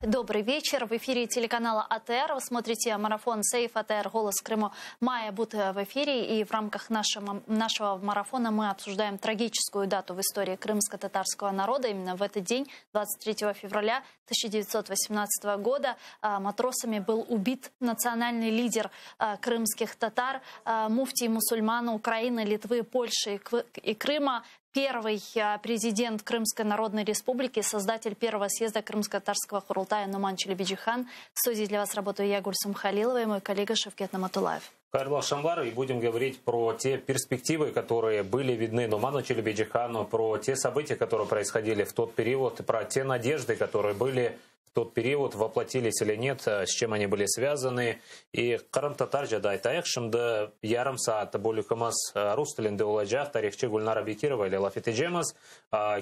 Добрый вечер. В эфире телеканала АТР. Вы смотрите марафон «Сейф АТР. Голос Крыма». Майя Бута в эфире. И в рамках нашего, нашего марафона мы обсуждаем трагическую дату в истории крымско-татарского народа. Именно в этот день, 23 февраля 1918 года, а, матросами был убит национальный лидер а, крымских татар, а, муфтий мусульман Украины, Литвы, Польши и Крыма первый а, президент Крымской Народной Республики, создатель первого съезда Крымско-Татарского Хурултая Нуман Челебиджихан. В студии для вас работаю я, Гульсум Халилова, и мой коллега Шевкет Наматулаев. Карл Шамбар, и будем говорить про те перспективы, которые были видны Нуману Челебиджихану, про те события, которые происходили в тот период, про те надежды, которые были тот период воплотились или нет, с чем они были связаны. И Карам Татар жадайтайық шымды ярым саат бөлікіміз рус тілінде олайжақ тарихчы Гүлнара Бекирова или лафетежеміз.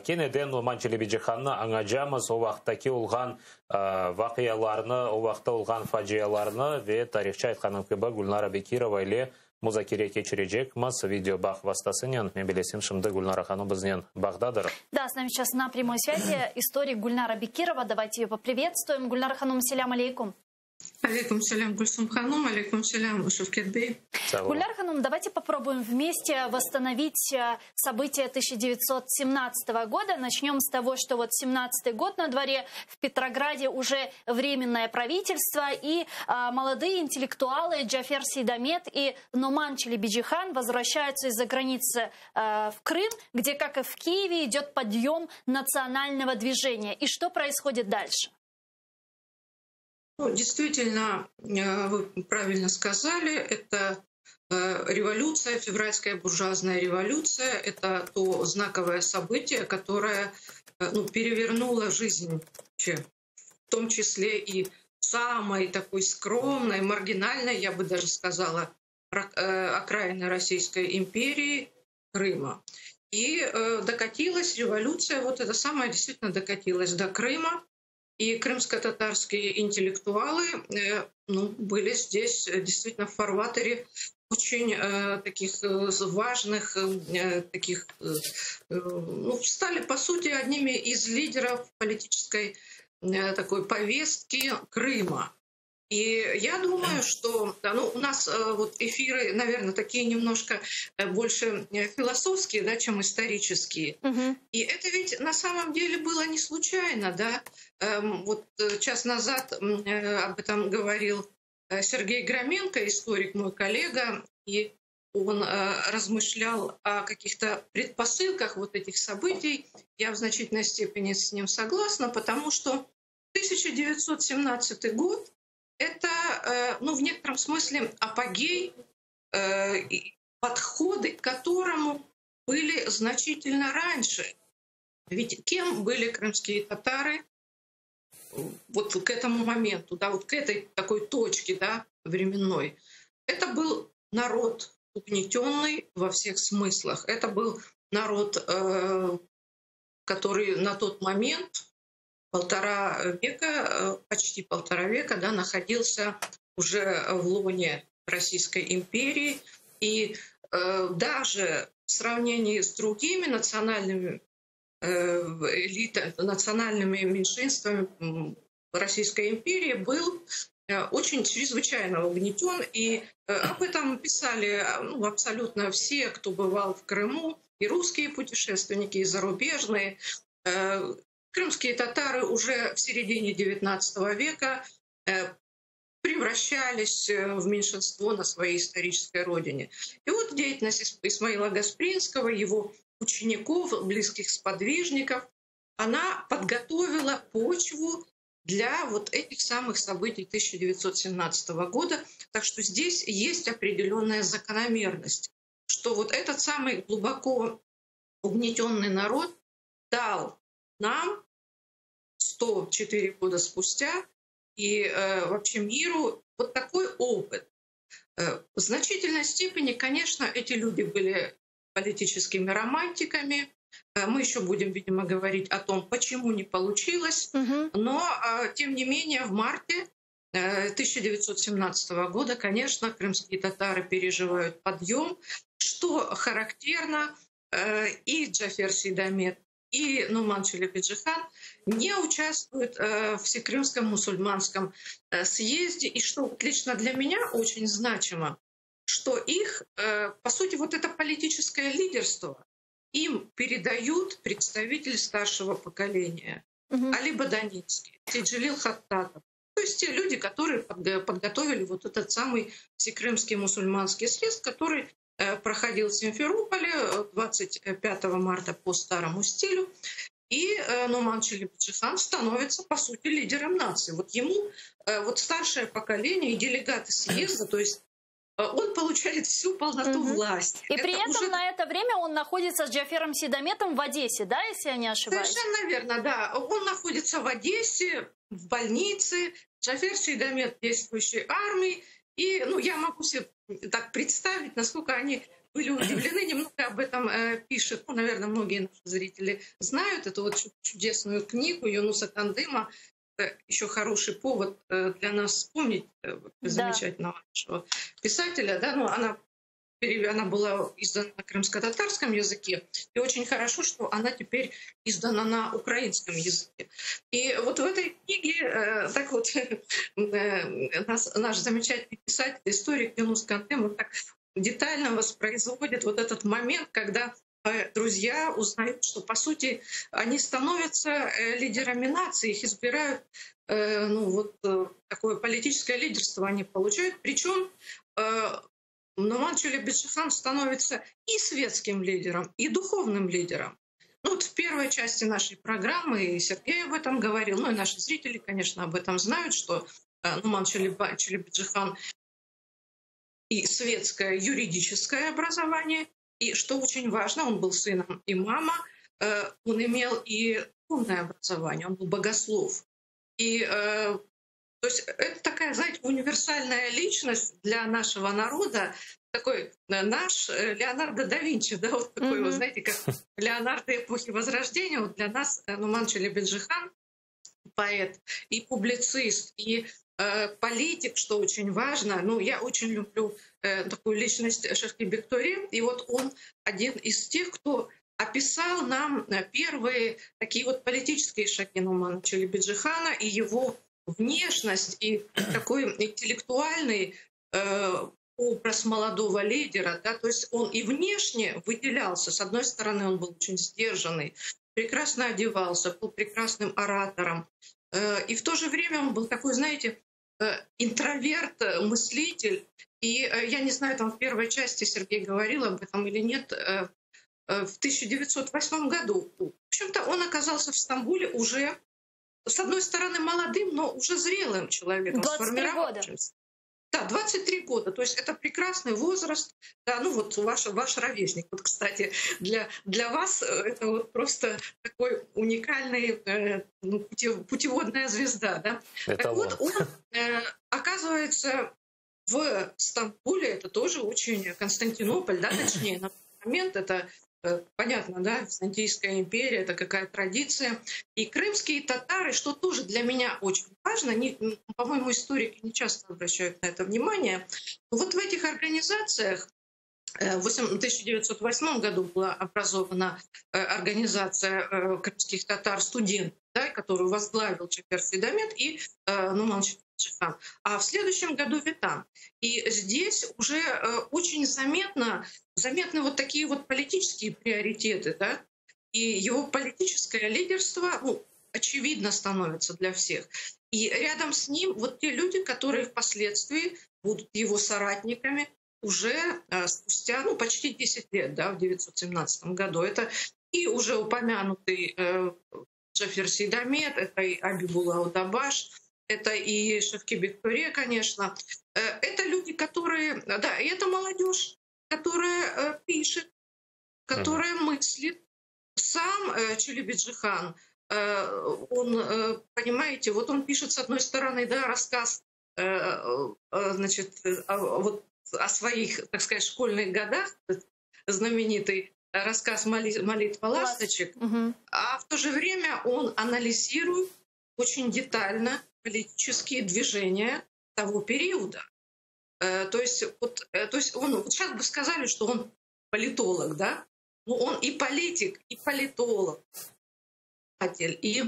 Кенеден Нуман Челебиджиханны аңажамыз о вақыттаки олған вақияларны, о вақытта олған фаджияларны ве тарихчы айтқаным кебі Гүлнара Бекирова или музакире кечирежек мас видео бах вастасынян шымды гульнара хану бизнен багдадыр. Да с нами сейчас на прямой связи историк гульнара бекирова. Давайте ее поприветствуем. Гульнара ханум селям алейкум Алейкум салям, Гульсум Ханум, алейкум салям, Шевкетбей. Гульнар Ханум, давайте попробуем вместе восстановить э, события 1917 года. Начнем с того, что вот 17 год на дворе, в Петрограде уже временное правительство, и а, молодые интеллектуалы Джафер Сидамет и Нуман Челебиджихан возвращаются из-за границы а, в Крым, где, как и в Киеве, идет подъем национального движения. И что происходит дальше? Ну, действительно, э, вы правильно сказали, это э, революция, февральская буржуазная революция, это то знаковое событие, которое э, ну, перевернуло жизнь в том числе и самой такой скромной, маргинальной, я бы даже сказала, окраины Российской империи Крыма. И докатилась революция, вот это самое действительно докатилась до Крыма. И крымско-татарские интеллектуалы э, ну, были здесь э, действительно в фарватере очень э, таких э, важных, э, таких, э, ну, стали, по сути, одними из лидеров политической э, такой повестки Крыма. И я думаю, что ну, у нас э, вот эфиры, наверное, такие немножко э, больше э, философские, да, чем исторические. Угу. И это ведь на самом деле было не случайно, да. Эм, вот час назад об этом говорил Сергей Громенко, историк, мой коллега, и он размышлял о каких-то предпосылках вот этих событий. Я в значительной степени с ним согласна, потому что 1917 год это, э, ну, в некотором смысле апогей э, подходы к которому были значительно раньше. Ведь кем были крымские татары вот к этому моменту, да, вот к этой такой точке да, временной? Это был народ угнетенный во всех смыслах. Это был народ, э, который на тот момент полтора века, э, почти полтора века, да, находился уже в лоне Российской империи. И э, даже в сравнении с другими национальными э, элитами, национальными меньшинствами Российской империи был э, очень чрезвычайно угнетен. И э, об этом писали ну, абсолютно все, кто бывал в Крыму, и русские путешественники, и зарубежные. Крымские татары уже в середине XIX века э, превращались э, в меньшинство на своей исторической родине. И вот деятельность Исмаила Гаспринского, его учеников, близких сподвижников, она подготовила почву для вот этих самых событий 1917 года. Так что здесь есть определенная закономерность, что вот этот самый глубоко угнетенный народ дал нам 104 года спустя и э, вообще миру вот такой опыт. Э, в значительной степени, конечно, эти люди были политическими романтиками. Э, мы еще будем, видимо, говорить о том, почему не получилось. Угу. Но, э, тем не менее, в марте 1917 э, года, конечно, крымские татары переживают подъем, что характерно и Джафер Сидамет, и Нуман Челебиджихан не участвуют в Всекрымском мусульманском съезде. И что лично для меня очень значимо, что их, по сути, вот это политическое лидерство им передают представители старшего поколения. Угу. Али Баданицкий, Тиджилил Хаттатов. То есть те люди, которые подготовили вот этот самый Всекрымский мусульманский съезд, который э, проходил в Симферополе 25 марта по старому стилю. И э, Нуман Челебиджихан становится, по сути, лидером нации. Вот ему э, вот старшее поколение и делегаты съезда, то есть Э, он получает всю полноту угу. власти. И это при этом уже... на это время он находится с Джафером Сидометом в Одессе, да, если я не ошибаюсь? Совершенно верно, да. Он находится в Одессе, в больнице. Джафер Сидомет действующей армии. И ну, я могу себе так представить, насколько они были удивлены, немного об этом э, пишет, ну, наверное, многие наши зрители знают эту вот чудесную книгу Юнуса Кандыма еще хороший повод э, для нас вспомнить э, да. замечательного нашего писателя. Да? Ну, она она была издана на крымско-татарском языке, и очень хорошо, что она теперь издана на украинском языке. И вот в этой книге э, так вот нас, наш замечательный писатель, историк Юнус Кантем, так детально воспроизводит вот этот момент, когда Э, друзья узнают, что, по сути, они становятся э, лидерами нации, их избирают, э, ну, вот такое политическое лидерство они получают. Причем Нуман Челебиджихан становится и светским лидером, и духовным лидером. Ну, вот в первой части нашей программы, и Сергей об этом говорил, ну и наши зрители, конечно, об этом знают, что Нуман Челебиджихан и светское юридическое образование, и что очень важно, он был сыном имама, э, он имел и духовное образование, он был богослов. И э, то есть это такая, знаете, универсальная личность для нашего народа, такой э, наш Леонардо да Винчи, да, вот такой, mm-hmm. вот, знаете, как Леонардо эпохи Возрождения, вот для нас Нуман Челебеджихан, поэт и публицист, и э, политик, что очень важно. Ну, я очень люблю э, такую личность Шерки Бектори, и вот он один из тех, кто описал нам э, первые такие вот политические шаги Нумана Челебиджихана и его внешность и такой интеллектуальный э, образ молодого лидера, да, то есть он и внешне выделялся. С одной стороны, он был очень сдержанный, прекрасно одевался, был прекрасным оратором, Э, и в то же время он был такой, знаете, э, интроверт, э, мыслитель. И я не знаю, там в первой части Сергей говорил об этом или нет, в 1908 году. В общем-то, он оказался в Стамбуле уже, с одной стороны, молодым, но уже зрелым человеком, 23 года. Да, 23 года. То есть это прекрасный возраст. Да, ну вот ваш, ваш ровесник. Вот, кстати, для, для вас э, это вот просто такой уникальный э, ну, путеводная звезда. Да? Это так вот, он э, оказывается в Стамбуле, это тоже очень Константинополь, да, точнее, на тот момент это понятно, да, Византийская империя, это какая традиция. И крымские татары, что тоже для меня очень важно, не, по-моему, историки не часто обращают на это внимание, вот в этих организациях э, в 1908 году была образована э, организация крымских татар «Студент», да, которую возглавил Чапер Федомет и Нуман Чифан. А в следующем году Витан. И здесь уже очень заметно заметны вот такие вот политические приоритеты, да, и его политическое лидерство, ну, очевидно становится для всех. И рядом с ним вот те люди, которые впоследствии будут его соратниками уже э, спустя ну, почти 10 лет, да, в 1917 году. Это и уже упомянутый э, Джафер Сидамет, это и Абибула Удабаш, это и Шевки Бекторе, конечно. Э, это люди, которые, да, и это молодежь, которая э, пишет, которая uh-huh. мыслит. Сам э, Челебиджихан, э, он, э, понимаете, вот он пишет с одной стороны, да, рассказ, э, э, значит, о, вот о своих, так сказать, школьных годах, знаменитый рассказ «Молитва ласточек», угу. а в то же время он анализирует очень детально политические движения того периода. Э, то есть, вот, э, то есть он, вот сейчас бы сказали, что он политолог, да? Ну, он и политик, и политолог. и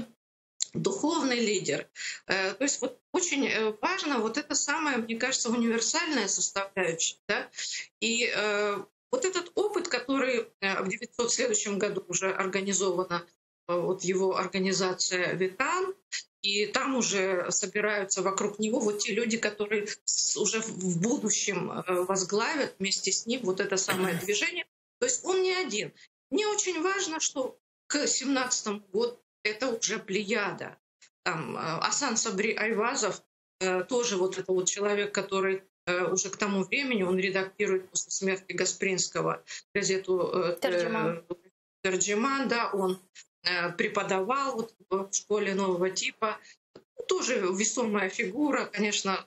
духовный лидер. Э, то есть вот очень э, важно вот это самое, мне кажется, универсальная составляющая. Да? И э, вот этот опыт, который в 900 следующем году уже организована вот его организация «Витан», и там уже собираются вокруг него вот те люди, которые уже в будущем возглавят вместе с ним вот это самое движение. То есть он не один. Мне очень важно, что к 17 году это уже плеяда. Там э, Асан Сабри Айвазов, э, тоже вот это вот человек, который э, уже к тому времени, он редактирует после смерти Гаспринского газету Терджиман. Терджиман, да, он преподавал вот в школе нового типа. Тоже весомая фигура, конечно,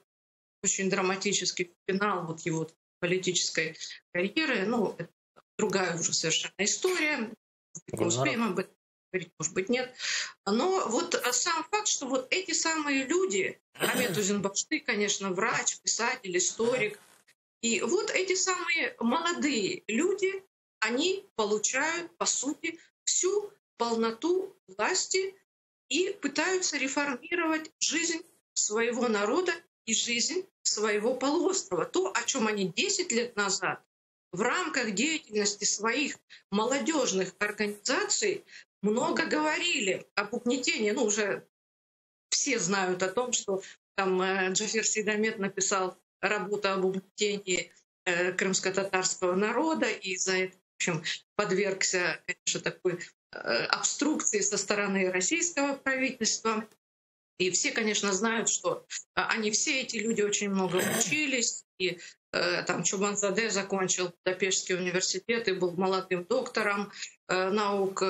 очень драматический финал вот его политической карьеры. Ну, это другая уже совершенно история. Успеем об этом говорить, может быть, нет. Но вот сам факт, что вот эти самые люди, Ахмед Узенбашты, конечно, врач, писатель, историк, и вот эти самые молодые люди, они получают, по сути, всю полноту власти и пытаются реформировать жизнь своего народа и жизнь своего полуострова. То, о чем они 10 лет назад в рамках деятельности своих молодежных организаций много говорили об угнетении. Ну, уже все знают о том, что там э, Джафер Сейдамет написал работу об угнетении э, крымско-татарского народа, и за это, в общем, подвергся, конечно, такой э, обструкции со стороны российского правительства. И все, конечно, знают, что они все эти люди очень много учились, и там Чубанзаде закончил Будапештский университет и был молодым доктором наук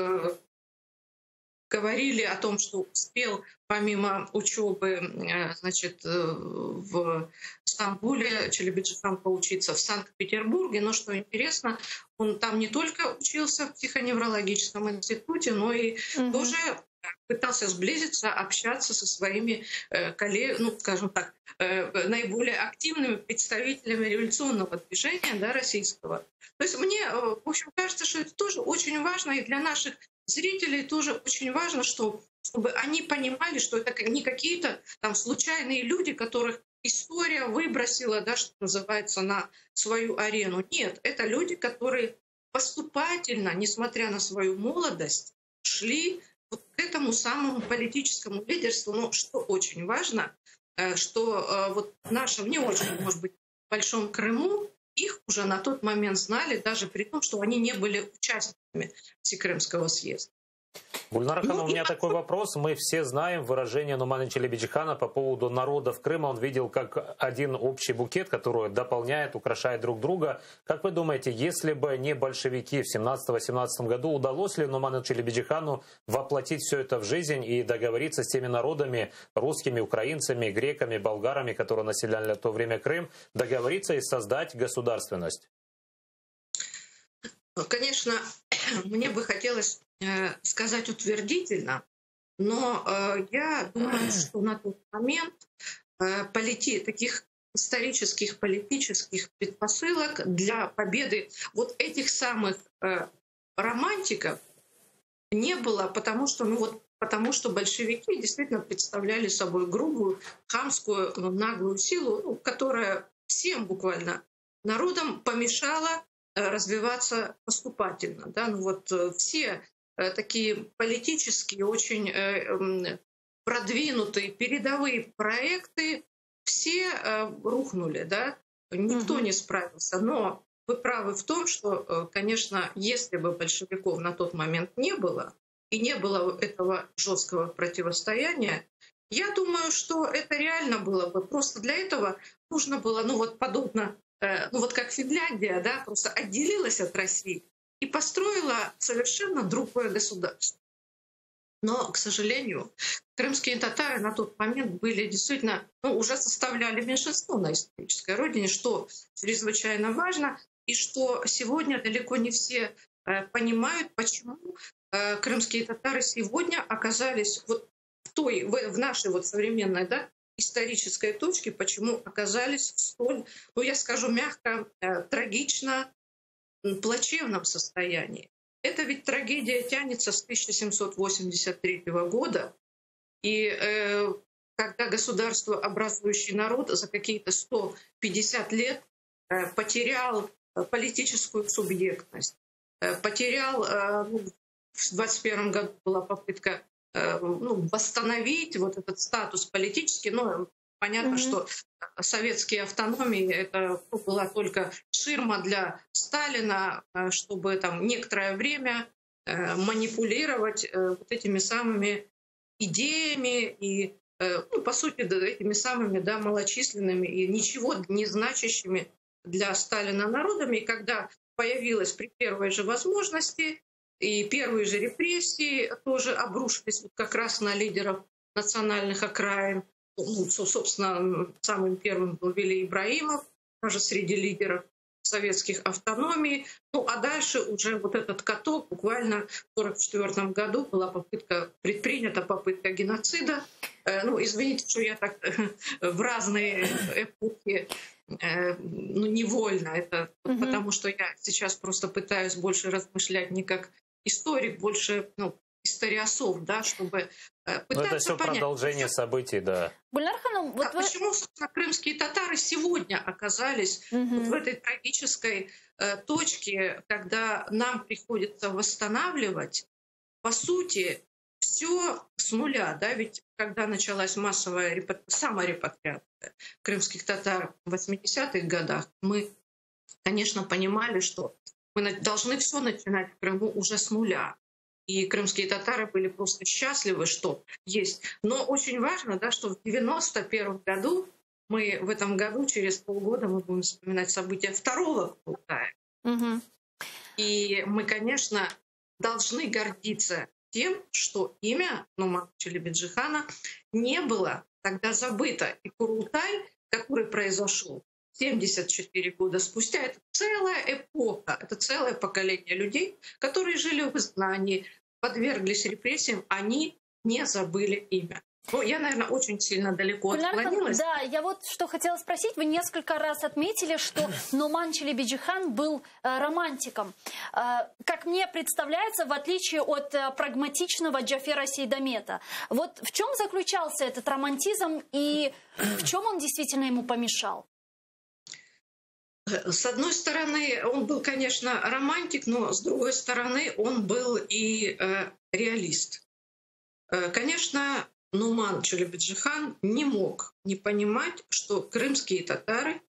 говорили о том, что успел помимо учебы э, значит, э, в Стамбуле, Челебиджихан поучиться в Санкт-Петербурге. Но что интересно, он там не только учился в психоневрологическом институте, но и угу. тоже пытался сблизиться, общаться со своими э, ну, скажем так, э, наиболее активными представителями революционного движения да, российского. То есть мне, в общем, кажется, что это тоже очень важно и для наших зрителей тоже очень важно, что, чтобы они понимали, что это не какие-то там случайные люди, которых история выбросила, да, что называется, на свою арену. Нет, это люди, которые поступательно, несмотря на свою молодость, шли вот к этому самому политическому лидерству. Но что очень важно, э, что э, вот в нашем не очень, может быть, большом Крыму их уже на тот момент знали, даже при том, что они не были участниками Всекрымского съезда. Гульнара ну, у меня такой вопрос. Мы все знаем выражение Нумана Челебиджихана по поводу народов Крыма. Он видел как один общий букет, который дополняет, украшает друг друга. Как вы думаете, если бы не большевики в 17-18 году, удалось ли Нуману Челебиджихану воплотить все это в жизнь и договориться с теми народами, русскими, украинцами, греками, болгарами, которые населяли в то время Крым, договориться и создать государственность? Конечно, мне бы хотелось сказать утвердительно, но э, я думаю, что на тот момент э, полити... таких исторических политических предпосылок для победы вот этих самых романтиков не было, потому что, ну вот, потому что большевики действительно представляли собой грубую, хамскую, наглую силу, ну, которая всем буквально народам помешала развиваться поступательно. Да? Ну вот все Э, такие политические, очень э, продвинутые передовые проекты, все э, рухнули, да, никто угу. не справился. Но вы правы в том, что, конечно, если бы большевиков на тот момент не было, и не было этого жесткого противостояния, я думаю, что это реально было бы. Просто для этого нужно было, ну вот подобно, ну вот как Финляндия, да, просто отделилась от России, и построила совершенно другое государство. Но, к сожалению, крымские татары на тот момент были действительно, ну, уже составляли меньшинство на исторической родине, что чрезвычайно важно, и что сегодня далеко не все э, понимают, почему э, крымские татары сегодня оказались вот в той, в, нашей вот современной, да, исторической точке, почему оказались в столь, ну, я скажу мягко, э, трагично плачевном состоянии. эта ведь трагедия тянется с 1783 года, и э, когда государство, образующий народ, за какие-то 150 лет э, потерял э, политическую субъектность, э, потерял, э, ну, в 21 году была попытка э, ну, восстановить вот этот статус политический, но понятно, mm-hmm. что советские автономии это была только ширма для Сталина, э, чтобы там некоторое время э, манипулировать э, вот этими самыми идеями и, ну, по сути, этими самыми да, малочисленными и ничего не значащими для Сталина народами. И когда появилась при первой же возможности и первые же репрессии тоже обрушились вот как раз на лидеров национальных окраин, собственно, самым первым был Вели Ибраимов, даже среди лидеров советских автономий. Ну а дальше уже вот этот каток, буквально в 1944 году была попытка, предпринята попытка геноцида. Э, ну, извините, что я так в разные эпохи э, ну, невольно это, угу. потому что я сейчас просто пытаюсь больше размышлять не как историк, больше ну, историосов, да, чтобы пытаться э, Но это все понять, продолжение событий, да. Бульнархану, вот да, вы... Почему, крымские татары сегодня оказались угу. вот в этой трагической э, точке, когда нам приходится восстанавливать, по сути, все с нуля, да, ведь когда началась массовая репат... саморепатриация крымских татар в 80-х годах, мы, конечно, понимали, что мы должны все начинать в Крыму уже с нуля и крымские татары были просто счастливы, что есть. Но очень важно, да, что в 91 году мы в этом году, через полгода, мы будем вспоминать события второго Курултая. Угу. И мы, конечно, должны гордиться тем, что имя Нумана Челебеджихана не было тогда забыто. И Курултай, который произошел 74 года спустя, это целая эпоха, это целое поколение людей, которые жили в изгнании, подверглись репрессиям, они не забыли имя. Ну, я, наверное, очень сильно далеко отклонилась. Да, я вот что хотела спросить. Вы несколько раз отметили, что Нуман Челебиджихан был э, романтиком. Э, как мне представляется, в отличие от э, прагматичного Джафера Сейдамета. Вот в чем заключался этот романтизм и в чем он действительно ему помешал? С одной стороны, он был, конечно, романтик, но с другой стороны, он был и э, реалист. Э, конечно, Нуман Челебеджихан не мог не понимать, что крымские татары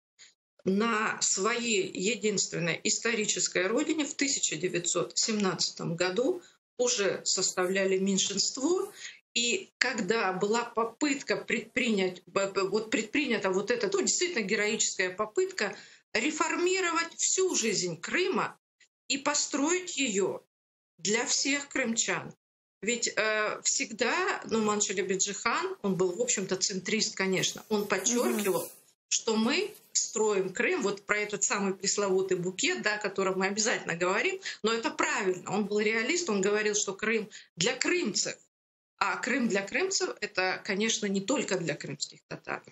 на своей единственной исторической родине в 1917 году уже составляли меньшинство, и когда была попытка предпринять, вот предпринята вот эта, ну, действительно героическая попытка реформировать всю жизнь Крыма и построить ее для всех крымчан. Ведь э, всегда Нуман Челебеджихан, он был, в общем-то, центрист, конечно, он подчеркивал, mm-hmm. что мы строим Крым, вот про этот самый пресловутый букет, да, о котором мы обязательно говорим, но это правильно. Он был реалист, он говорил, что Крым для крымцев. А Крым для крымцев — это, конечно, не только для крымских татар.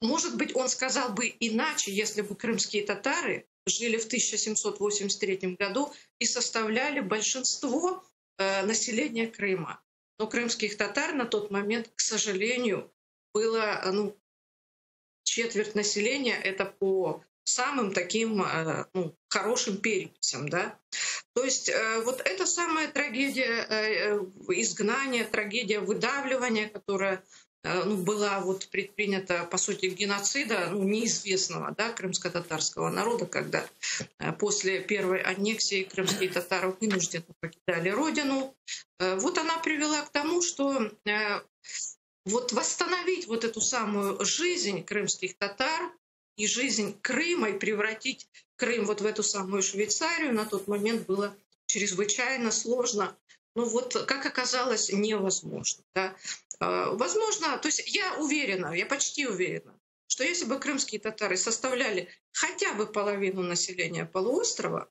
Может быть, он сказал бы иначе, если бы крымские татары жили в 1783 году и составляли большинство э, населения Крыма. Но крымских татар на тот момент, к сожалению, было ну, четверть населения. Это по самым таким э, ну, хорошим переписям. Да? То есть э, вот эта самая трагедия э, изгнания, трагедия выдавливания, которая Э, ну, была вот предпринята, по сути, геноцида ну, неизвестного да, крымско-татарского народа, когда э, после первой аннексии крымские татары вынужденно покидали родину. Э, вот она привела к тому, что вот восстановить вот эту самую жизнь крымских татар и жизнь Крыма и превратить Крым вот в эту самую Швейцарию на тот момент было чрезвычайно сложно. Ну вот, как оказалось, невозможно. Да? А, возможно, то есть я уверена, я почти уверена, что если бы крымские татары составляли хотя бы половину населения полуострова,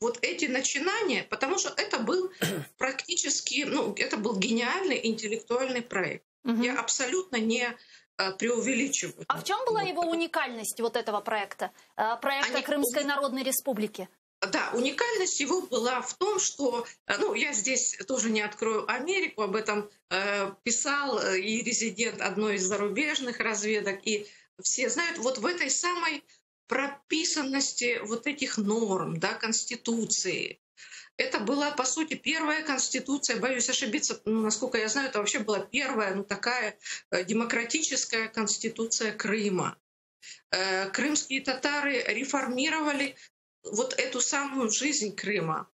вот эти начинания, потому что это был практически, ну, это был гениальный интеллектуальный проект. Угу. Я абсолютно не а, преувеличиваю. А в чем была его уникальность вот этого проекта, а, проекта Они... Крымской Народной Республики? Да, уникальность его была в том, что, э, ну, я здесь тоже не открою Америку, об этом э, писал э, и резидент одной из зарубежных разведок, и все знают, вот в этой самой прописанности вот этих норм, да, Конституции. Это была, по сути, первая Конституция, боюсь ошибиться, ну, насколько я знаю, это вообще была первая, ну, такая э, демократическая Конституция Крыма. Крымские татары реформировали вот эту самую жизнь Крыма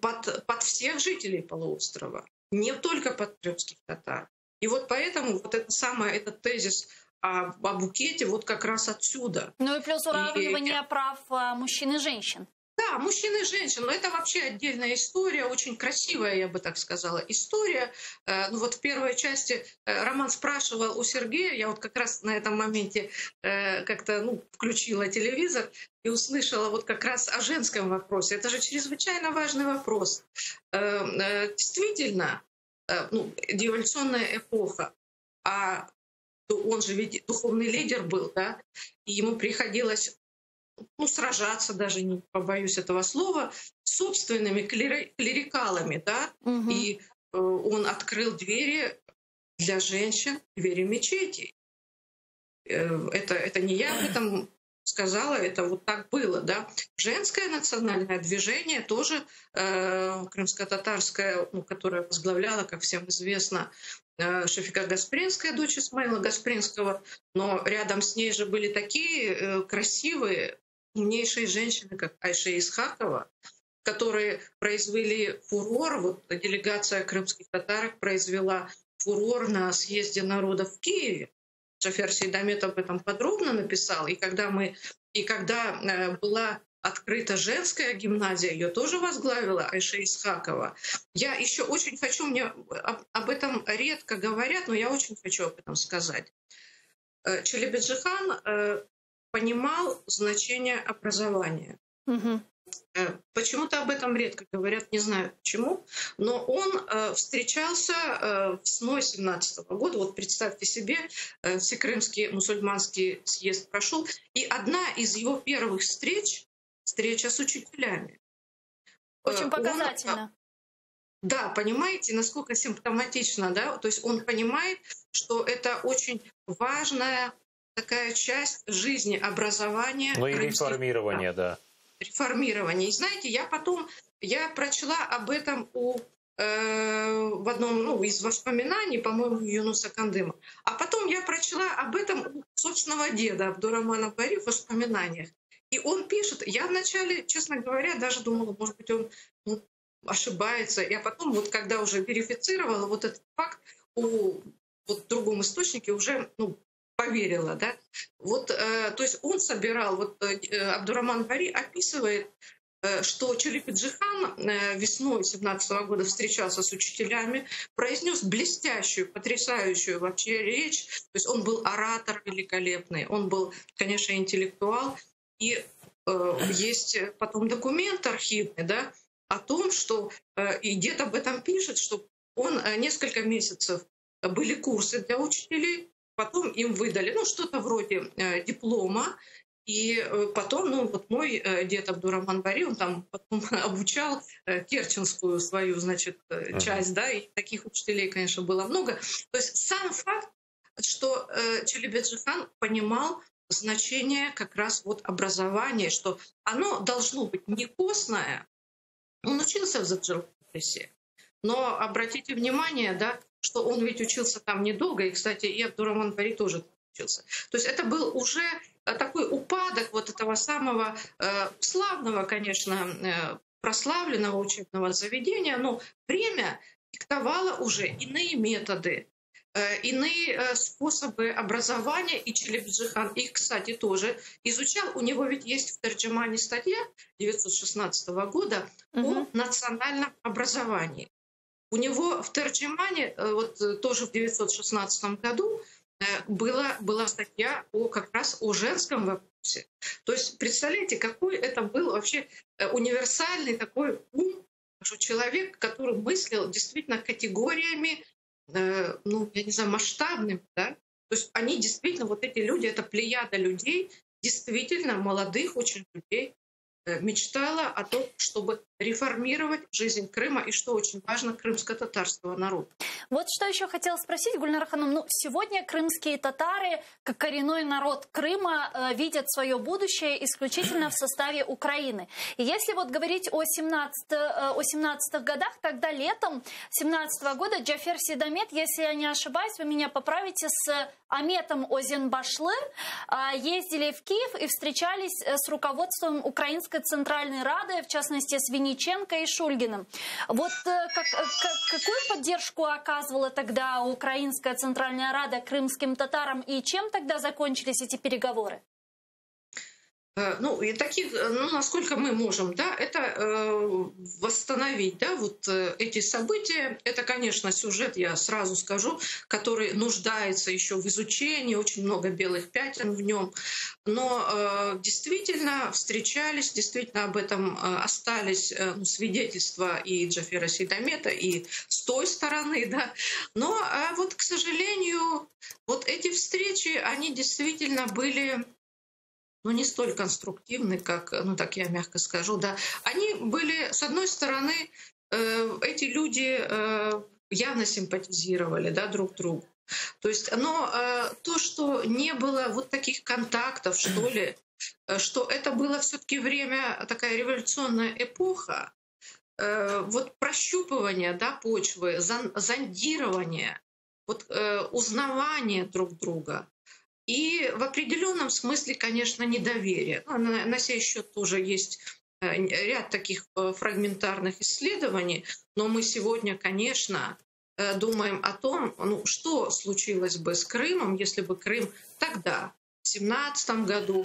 под, под всех жителей полуострова, не только под крымских татар. И вот поэтому вот это самое, этот тезис о, о букете вот как раз отсюда. Ну и плюс уравнивание и... прав а, мужчин и женщин. Да, мужчин и женщин, но это вообще отдельная история, очень красивая, я бы так сказала, история. Э, ну вот в первой части э, Роман спрашивал у Сергея, я вот как раз на этом моменте э, как-то ну, включила телевизор и услышала вот как раз о женском вопросе. Это же чрезвычайно важный вопрос. Действительно, ну, девольционная эпоха, а он же ведь духовный лидер был, да, и ему приходилось ну, сражаться даже, не побоюсь этого слова, собственными клерикалами, да, угу. и э, он открыл двери для женщин, двери мечетей. Э, это, это не я об этом сказала, это вот так было, да. Женское национальное движение тоже э, крымско-татарское, ну, которое возглавляла, как всем известно, э, Шефика Гаспринская, дочь Исмаила Гаспринского, но рядом с ней же были такие э, красивые, умнейшие женщины, как Айша Исхакова, которые произвели фурор. Вот делегация крымских татарок произвела фурор на съезде народов в Киеве. Джафер Сейдамет об этом подробно написал. И когда, мы, и когда э, была открыта женская гимназия, ее тоже возглавила Айша Исхакова. Я еще очень хочу, мне об, об этом редко говорят, но я очень хочу об этом сказать. Э, Челебеджихан э, понимал значение образования. Угу. Почему-то об этом редко говорят, не знаю почему, но он э, встречался э, весной 17 года. Вот представьте себе, э, Всекрымский мусульманский съезд прошел, и одна из его первых встреч — встреча с учителями. Очень показательно. Он, да, понимаете, насколько симптоматично, да? То есть он понимает, что это очень важная такая часть жизни образования. Ну и реформирование, да. Реформирование. И знаете, я потом, я прочла об этом у э, в одном ну, из воспоминаний, по-моему, Юнуса Кандыма. А потом я прочла об этом у собственного деда Абдурамана Бари в воспоминаниях. И он пишет, я вначале, честно говоря, даже думала, может быть, он ну, ошибается. Я потом, вот когда уже верифицировала вот этот факт, у вот, другом источнике уже ну, поверила, да. Вот, э, то есть он собирал, вот э, Абдураман Бари описывает, э, что Челипиджихан э, весной 17 года встречался с учителями, произнес блестящую, потрясающую вообще речь. То есть он был оратор великолепный, он был, конечно, интеллектуал. И э, есть потом документ архивный, да, о том, что э, и дед об этом пишет, что он э, несколько месяцев были курсы для учителей, Потом им выдали ну, что-то вроде э, диплома, и э, потом, ну вот мой э, дед Абдураман Бари, он там потом обучал э, керченскую свою, значит, часть, да, и таких учителей, конечно, было много. То есть сам факт, что Челебеджихан понимал значение как раз вот образования, что оно должно быть не костное. Он учился в Заджелпесе, но обратите внимание, да, что он ведь учился там недолго, и, кстати, и Абдураман Бари тоже учился. То есть это был уже э, такой упадок вот этого самого э, славного, конечно, э, прославленного учебного заведения, но время диктовало уже иные методы, э, иные э, способы образования, и Челебджихан их, кстати, тоже изучал. У него ведь есть в Тарджимане статья 1916 года угу. о национальном образовании. У него в Терджимане, э, вот э, тоже в 1916 году, э, была, была статья о, как раз о женском вопросе. То есть представляете, какой это был вообще универсальный такой ум, что человек, который мыслил действительно категориями, ну, я не знаю, масштабными, да? То есть они действительно, вот эти люди, это плеяда людей, действительно молодых очень людей, мечтала о том, чтобы реформировать жизнь Крыма и, что очень важно, крымско-татарского народа. Вот что еще хотела спросить, Гульнара Ханом. Ну, сегодня крымские татары, как коренной народ Крыма, э, видят свое будущее исключительно в составе Украины. И если вот говорить о 17, э, о 17 годах, тогда летом 17 года Джафер Сидамет, если я не ошибаюсь, вы меня поправите, с Аметом Озенбашлы э, ездили в Киев и встречались э, с руководством Украинской Центральной Рады, в частности, с Винниченко и Шульгиным. Вот э, как, как, какую поддержку оказывала тогда Украинская Центральная Рада крымским татарам и чем тогда закончились эти переговоры? Э, ну, и таких, э, ну, насколько мы можем, да, это э, восстановить, да, вот э, эти события. Это, конечно, сюжет, я сразу скажу, который нуждается еще в изучении, очень много белых пятен в нем. Но э, действительно встречались, действительно об этом э, остались э, ну, свидетельства и Джафера Сидамета, и с той стороны, да. Но э, вот, к сожалению, вот эти встречи, они действительно были но не столь конструктивны, как, ну так я мягко скажу, да. Они были, с одной стороны, э, эти люди э, явно симпатизировали, да, друг другу. То есть, но э, то, что не было вот таких контактов, что ли, что это было все-таки время, такая революционная эпоха, э, вот прощупывание, да, почвы, зондирование, вот э, узнавание друг друга, и в определенном смысле, конечно, недоверие. Ну, на, на сей счет тоже есть э, ряд таких э, фрагментарных исследований, но мы сегодня, конечно, э, думаем о том, ну, что случилось бы с Крымом, если бы Крым тогда, в 17 году,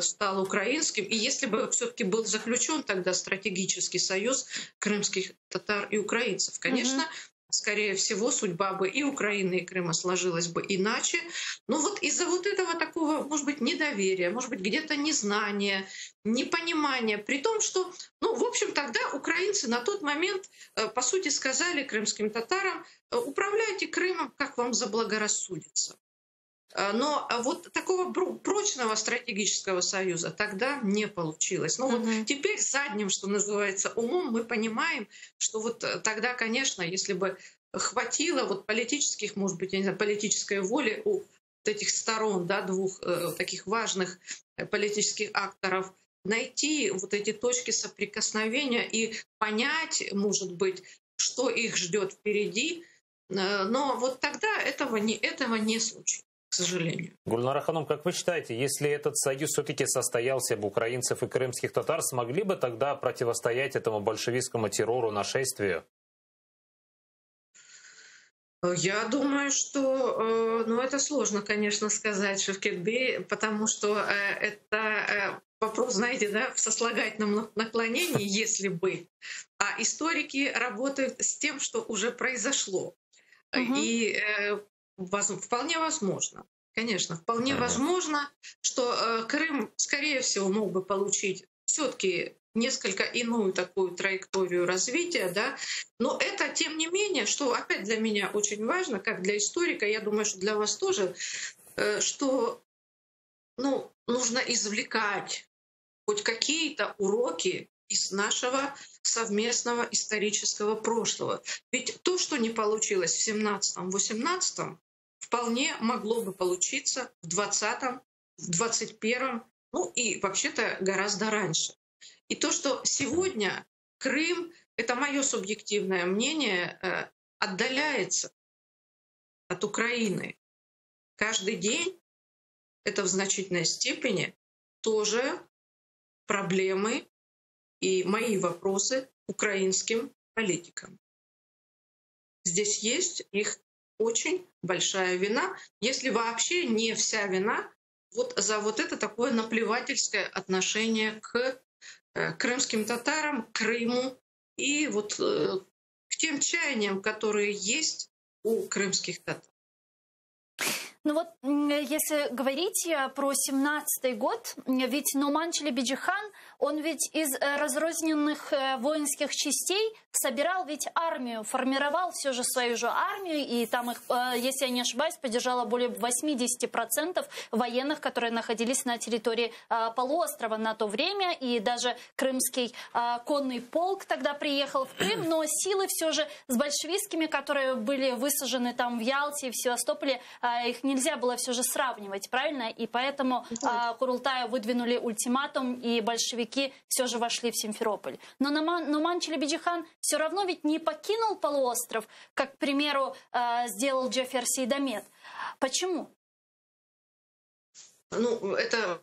стал украинским, и если бы все-таки был заключен тогда стратегический союз крымских татар и украинцев. Конечно, скорее всего, судьба бы и Украины, и Крыма сложилась бы иначе. Но вот из-за вот этого такого, может быть, недоверия, может быть, где-то незнания, непонимания, при том, что, ну, в общем, тогда украинцы на тот момент, э, по сути, сказали крымским татарам, «Э, управляйте Крымом, как вам заблагорассудится. Э, но вот такого прочного стратегического союза тогда не получилось. Ну mm-hmm. вот теперь задним, что называется, умом мы понимаем, что вот э, тогда, конечно, если бы хватило вот политических, может быть, я не знаю, политической воли у этих сторон, да, двух э, таких важных э, политических акторов, найти вот эти точки соприкосновения и понять, может быть, что их ждет впереди. Но вот тогда этого не, этого не случилось к сожалению. Гульнара Ханум, как вы считаете, если этот союз все-таки состоялся бы украинцев и крымских татар, смогли бы тогда противостоять этому большевистскому террору, нашествию? Я думаю, что э, ну, это сложно, конечно, сказать Шевкетбей, потому что э, это э, вопрос, знаете, да, в сослагательном наклонении, если бы. А историки работают с тем, что уже произошло. Угу. И Вполне возможно. Конечно, вполне возможно, что э, Крым, скорее всего, мог бы получить все-таки несколько иную такую траекторию развития, да. Но это, тем не менее, что опять для меня очень важно, как для историка, я думаю, что для вас тоже, э, что ну, нужно извлекать хоть какие-то уроки из нашего совместного исторического прошлого. Ведь то, что не получилось в 17-18, вполне могло бы получиться в 20-м, в 21-м, ну и вообще-то гораздо раньше. И то, что сегодня Крым, это мое субъективное мнение, э, отдаляется от Украины каждый день, это в значительной степени тоже проблемы и мои вопросы украинским политикам. Здесь есть их очень большая вина, если вообще не вся вина вот за вот это такое наплевательское отношение к э, крымским татарам, Крыму и вот э, к тем чаяниям, которые есть у крымских татар. Ну вот если говорить э, про 17 год, ведь Нуман Челебиджихан, он ведь из э, разрозненных э, воинских частей собирал ведь армию, формировал все же свою же армию, и там их, если я не ошибаюсь, поддержало более 80% военных, которые находились на территории полуострова на то время, и даже крымский конный полк тогда приехал в Крым, но силы все же с большевистскими, которые были высажены там в Ялте и в Севастополе, их нельзя было все же сравнивать, правильно? И поэтому а, Курултаю выдвинули ультиматум, и большевики все же вошли в Симферополь. Но Нуман, Нуман Челебиджихан все равно ведь не покинул полуостров, как, к примеру, а, сделал Джеффер Сейдамет. Почему? Ну, это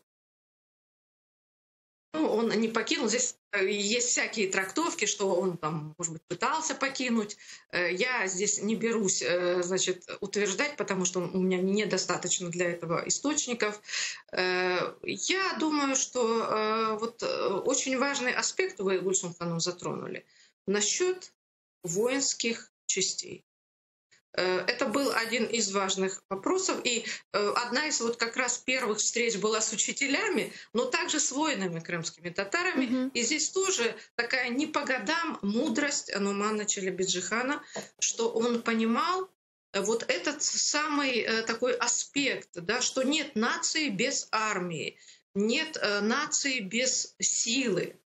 ну, он не покинул. Здесь э, есть всякие трактовки, что он там, может быть, пытался покинуть. Э, я здесь не берусь, э, значит, утверждать, потому что у меня недостаточно для этого источников. Я думаю, что вот очень важный аспект вы, Гульсун Хану, затронули насчет воинских частей. Э, это был один из важных вопросов. И э, одна из вот как раз первых встреч была с учителями, но также с воинами крымскими татарами. Mm-hmm. И здесь тоже такая не по годам мудрость Анумана Челебиджихана, что он понимал, вот этот самый э, такой аспект, да, что нет нации без армии, нет нации без силы.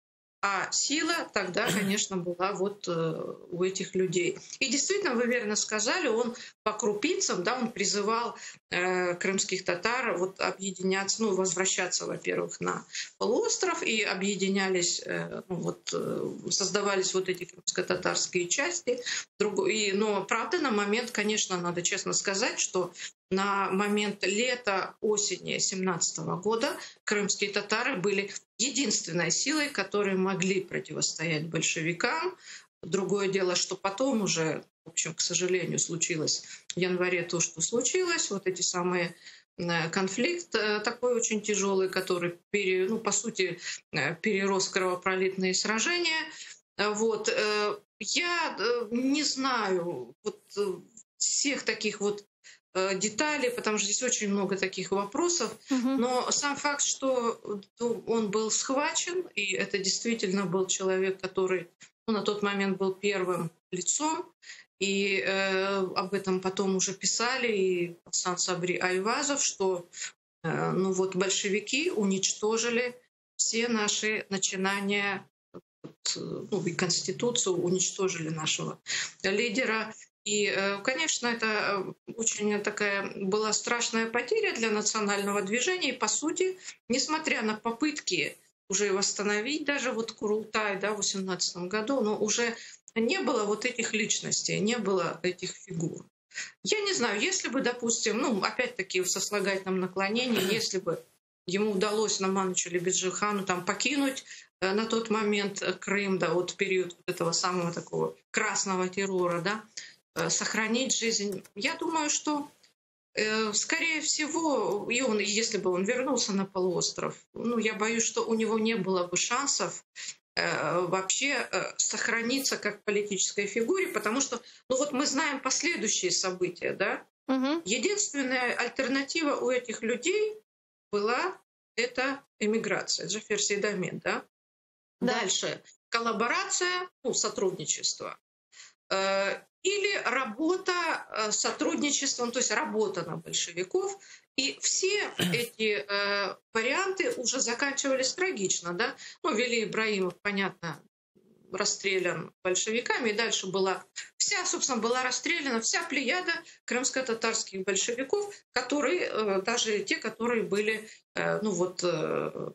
А сила тогда, конечно, была вот э, у этих людей. И действительно, вы верно сказали, он по крупицам, да, он призывал э, крымских татар вот объединяться, ну, возвращаться, во-первых, на полуостров, и объединялись, э, ну, вот, э, создавались вот эти крымско-татарские части. Друг... И, но, правда, на момент, конечно, надо честно сказать, что на момент лета-осени 17 года крымские татары были единственной силой, которые могли противостоять большевикам. Другое дело, что потом уже, в общем, к сожалению, случилось в январе то, что случилось, вот эти самые э, конфликт э, такой очень тяжелый, который, пере, ну, по сути, э, перерос кровопролитные сражения. Вот. Я не знаю вот всех таких вот детали, потому что здесь очень много таких вопросов. Угу. Но сам факт, что он был схвачен, и это действительно был человек, который ну, на тот момент был первым лицом, и э, об этом потом уже писали и Сан Сабри Айвазов, что э, ну вот большевики уничтожили все наши начинания ну, и Конституцию, уничтожили нашего лидера. И, э, конечно, это э, очень такая была страшная потеря для национального движения. И, по сути, несмотря на попытки уже восстановить даже вот Курултай да, в 18 году, но уже не было вот этих личностей, не было этих фигур. Я не знаю, если бы, допустим, ну, опять-таки в сослагательном наклонении, если бы ему удалось на Манучу Лебеджихану там покинуть э, на тот момент Крым, да, вот период этого самого такого красного террора, да, сохранить жизнь. Я думаю, что э, Скорее всего, и он, если бы он вернулся на полуостров, ну, я боюсь, что у него не было бы шансов э, вообще сохраниться как политической фигуре, потому что, ну вот мы знаем последующие события, да. Угу. Единственная альтернатива у этих людей была это эмиграция, Джафер Сейдамин, да? да. Дальше коллаборация, ну, сотрудничество или работа э, сотрудничеством, то есть работа на большевиков. И все эти э, варианты уже заканчивались трагично. Да? Ну, Вели Ибраимов, понятно, расстрелян большевиками, и дальше была вся, собственно, была расстреляна вся плеяда крымско-татарских большевиков, которые, э, даже те, которые были, э, ну вот, э,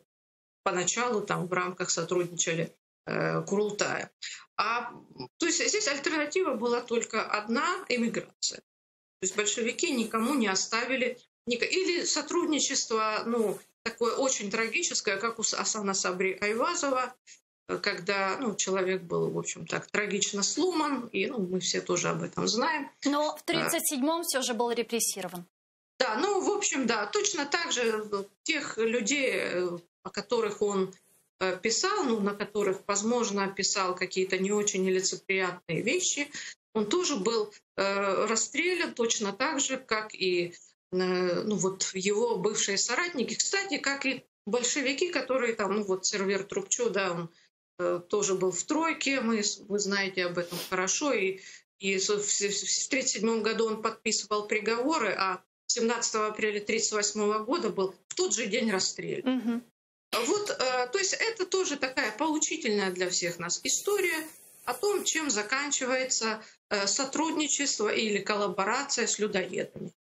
поначалу там в рамках сотрудничали э, Курултая. А, то есть здесь альтернатива была только одна – эмиграция. То есть большевики никому не оставили или сотрудничество, ну, такое очень трагическое, как у Асана Сабри Айвазова, когда ну, человек был, в общем так, трагично сломан, и ну, мы все тоже об этом знаем. Но в 1937-м а, все же был репрессирован. Да, ну, в общем, да, точно так же тех людей, э, о которых он Э, писал, ну, на которых, возможно, писал какие-то не очень нелицеприятные вещи, он тоже был э, расстрелян точно так же, как и ну вот его бывшие соратники, кстати, как и большевики, которые там, ну вот Сервер Трубчу, да, он э, тоже был в тройке, мы, вы знаете об этом хорошо, и, и в 1937 году он подписывал приговоры, а 17 апреля 1938 года был в тот же день расстрелян. Угу. Вот, э, то есть это тоже такая поучительная для всех нас история о том, чем заканчивается э, сотрудничество или коллаборация с людоедами.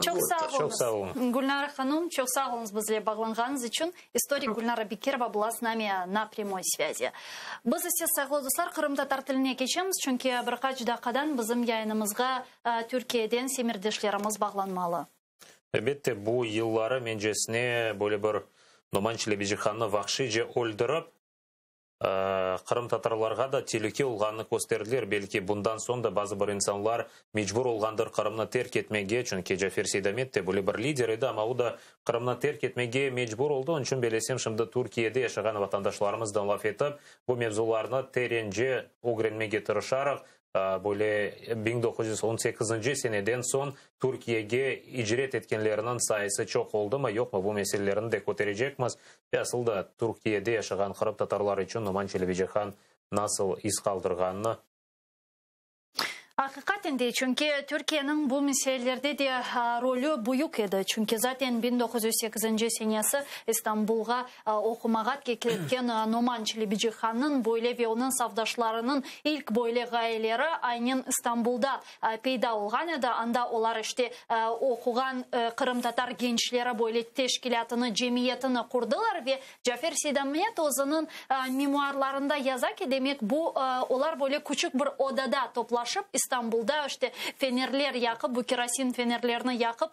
Çok вот. sağ olunuz. Çok sağ olun. Гульнара Ханум, çok sağ olunuz bizle bağlanğanınız için. Историк Гульнара Бекирова была с нами на прямой связи. Біз ise сағылы достар Қырым татар тіліне кешеміз, чүнки бір қадам біздің яйынымызға Түркияден семірдешлеріміз бағланмалы. Әлбетте, бұл еллары менжесіне бөлі бір Челебежиханны вақши же өлдіріп, қырым татарларға да телеке олғаны көстерділер белки бұндан сонда базы бір инсанлар мечбур олғандыр қырымны терк етмеге чүнки Джафер Сейдамет те бұлі бір лидер еді ама да қырымны терк етмеге мечбур олды. Он үшін белесем шымды Туркияде яшаған ватандашларымыздан лаф етіп бұл мевзуларны теренже огренмеге тырышарық böyle 1918 seneden son Türkiye'ye icret etkenlerinin sayısı çok oldu mu yok mu bu meselelerini de көтерecekmiz. Ve asıl da Türkiye'de yaşayan Kırım Tatarlar için Numan Çelebici nasıl iz kaldırganını Ақиқат де чүнки Түркияның бұл мәселелерде де рөлі бұйық еді. Чүнки затен 1908 сенесі Истанбулға оқымаға кеткен Номан Челебиджи ханның бойле оның савдашларының ilk бойле ғайлері айнен Истанбулда пейда олған еді. Анда олар іште оқыған Қырым татар генчлері бойле тешкілятыны, жемиетіні құрдылар ве Джафер Сейдамет өзінің мемуарларында яза ки демек бұл олар бойле күчік бір одада топлашып İstanbul'da işte fenerler yakıp bu kerosin fenerlerini yakıp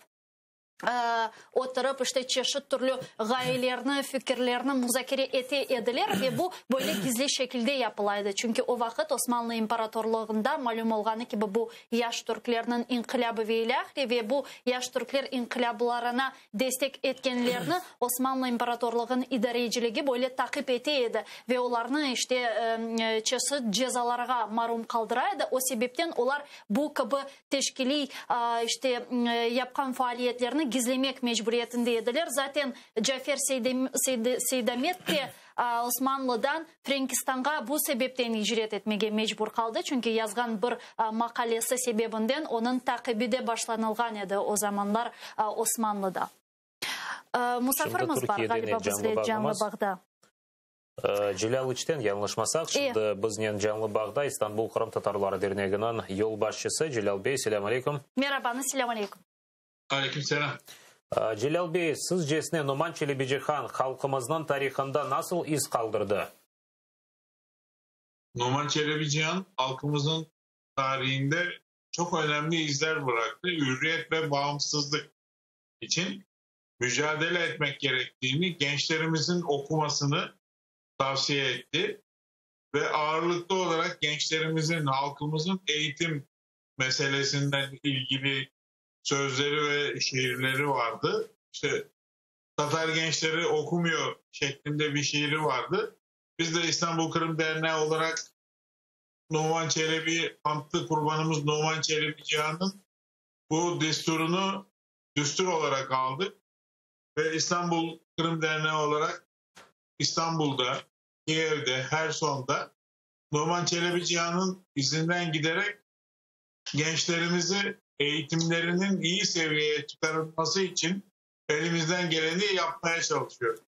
отырып іште чешет түрлі ғайылерні фикірлерні музакире ете еділер ве бұл бөлек гизли шекілде япылайды. Чүнки о вақыт османлы императорлығында мәлім болғаны ки бұл яш түрклерінің инқилабы вейлях ве бұл яш түрклер инқилабларына дестек еткенлерні османлы императорлығын идарежілігі бөле тақип ете еді ве оларны іште чешет джезаларға марум қалдырайды о себептен олар бұл кыбы тешкили іште япқан фаалиеттеріні gizlemek mecburiyetindeydiler. Zaten Cafer Seydamet de Osmanlı'dan Frankistan'a bu sebepten hicret etmege mecbur kaldı. Çünkü yazgan bir makalesi sebebinden onun takibi de başlanılgan edi o zamanlar Osmanlı'da. Musafirimiz var galiba bizde canlı bağda. Жилял içten yanlışmasak, şimdi biznен canlı bağda İstanbul Kırım Tatarları Derneği'nin yol başçısı Жилял Bey. Selamun Aleyküm. Merhaba, selamun Aleyküm. Aleykümselam. Celal Bey, siz Cesne Numan Çelebici Han halkımızın tarihinde nasıl iz kaldırdı? Numan Çelebici Han halkımızın tarihinde çok önemli izler bıraktı. Hürriyet ve bağımsızlık için mücadele etmek gerektiğini gençlerimizin okumasını tavsiye etti. Ve ağırlıklı olarak gençlerimizin, halkımızın eğitim meselesinden ilgili sözleri ve şiirleri vardı. İşte Tatar gençleri okumuyor şeklinde bir şiiri vardı. Biz de İstanbul Kırım Derneği olarak Numan Çelebi, antlı kurbanımız Numan Çelebi Cihan'ın bu desturunu düstur olarak aldık. Ve İstanbul Kırım Derneği olarak İstanbul'da, Kiev'de, Herson'da Numan Çelebi Cihan'ın izinden giderek gençlerimizi eğitimlerinin iyi seviyeye çıkarılması için elimizden geleni yapmaya çalışıyoruz.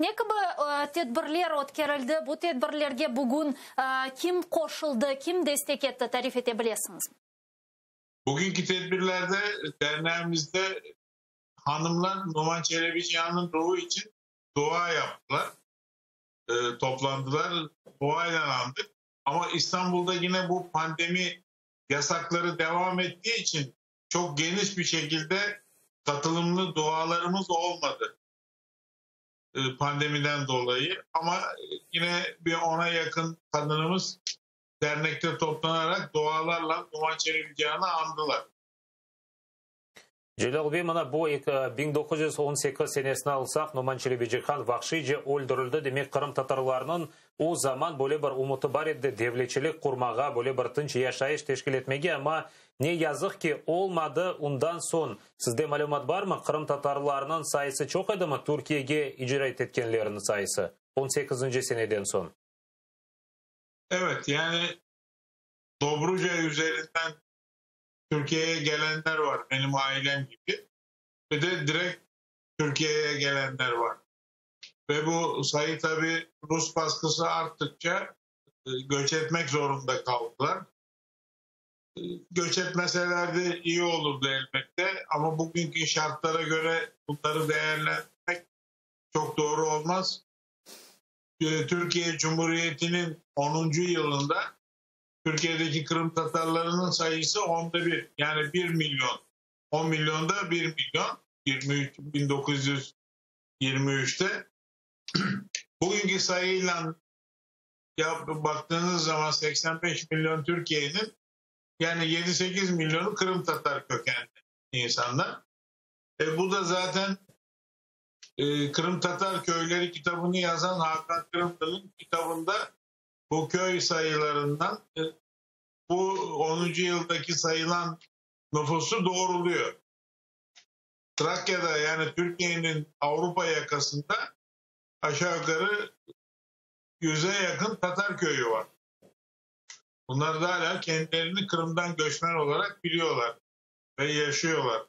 Ne gibi tedbirler o'tkazildi bu tedbirlarga bugun kim qo'shildi kim destek etti tarif edebilirsiniz bugünkü tedbirlerde derneğimizde hanımlar Numan Çelebican'ın ruhu için dua yaptılar. E, toplandılar. Duayla andık. Ama İstanbul'da yine bu pandemi yasakları devam ettiği için çok geniş bir şekilde katılımlı dualarımız olmadı e, pandemiden dolayı. Ama yine bir ona yakın kadınımız dernekte toplanarak dualarla Numan Çelebi andılar. Желалбей мына бұл 1918 сенесін алсақ, Нуман Челебеджихан вақши өлдірілді демек Қырым татарларының о заман бөле бір умыты бар еді девлечілік құрмаға бөле бір тынч яшайыш тешкіл етмеге, ама не yazık ki olmadı undan son. Sizde malumat var mı? Kırım Tatarlarının sayısı çok edi mi? Türkiye'ye icret etkenlerinin sayısı 18. seneden son. Evet yani Dobruca üzerinden Türkiye'ye gelenler var benim ailem gibi. Ve de direkt Türkiye'ye gelenler var. Ve bu sayı tabii Rus baskısı arttıkça e, göç etmek zorunda kaldılar. E, göç etmeselerdi iyi olurdu elbette ama bugünkü şartlara göre bunları değerlendirmek çok doğru olmaz. E, Türkiye Cumhuriyeti'nin 10. yılında Türkiye'deki Kırım Tatarlarının sayısı onda bir. Yani 1 milyon. 10 milyonda 1 milyon. 23, 1923'te. Bugünkü sayıyla ya baktığınız zaman 85 milyon Türkiye'nin yani 7-8 milyonu Kırım Tatar kökenli insanlar. E bu da zaten e, Kırım Tatar köyleri kitabını yazan Hakan Kırımlı'nın kitabında bu köy sayılarından e, bu 10. yıldaki sayılan nüfusu doğruluyor. Trakya'da yani Türkiye'nin Avrupa yakasında aşağı yukarı yüze yakın Tatar köyü var. Bunlar da hala kendilerini Kırım'dan göçmen olarak biliyorlar ve yaşıyorlar.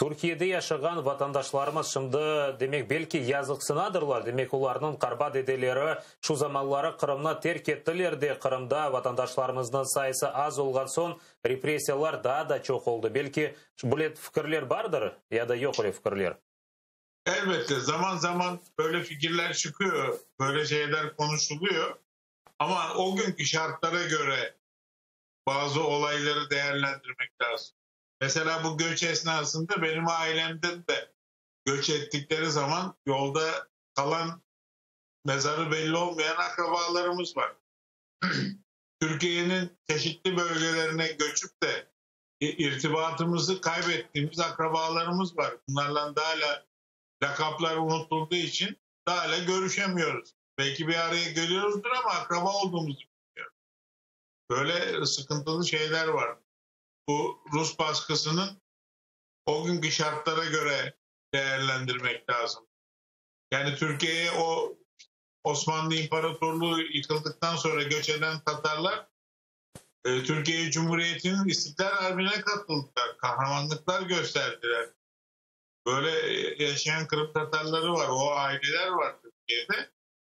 Түркияде яшаған ватандашларымыз шымды демек белки язықсынадырлар демек олардың қарба деделері шу заманлары қырымны терк еттілер де қырымда ватандашларымыздың сайысы аз болған соң репрессиялар да да чоқ болды белки бұлет пікірлер бардыр я да жоқ fikirler. Elbette zaman zaman böyle fikirler çıkıyor, böyle şeyler konuşuluyor. Ama o günkü şartlara göre bazı olayları değerlendirmek lazım. Mesela bu göç esnasında benim ailemden de göç ettikleri zaman yolda kalan mezarı belli olmayan akrabalarımız var. Türkiye'nin çeşitli bölgelerine göçüp de irtibatımızı kaybettiğimiz akrabalarımız var. Bunlarla da hala lakaplar unutulduğu için daha hala görüşemiyoruz. Belki bir araya geliyoruzdur ama akraba olduğumuzu bilmiyoruz. Böyle sıkıntılı şeyler var bu Rus baskısının o günkü şartlara göre değerlendirmek lazım. Yani Türkiye'ye o Osmanlı İmparatorluğu yıkıldıktan sonra göç eden Tatarlar e, Türkiye Cumhuriyeti'nin İstiklal Harbi'ne katıldılar. Kahramanlıklar gösterdiler. Böyle yaşayan Kırım Tatarları var. O aileler var Türkiye'de.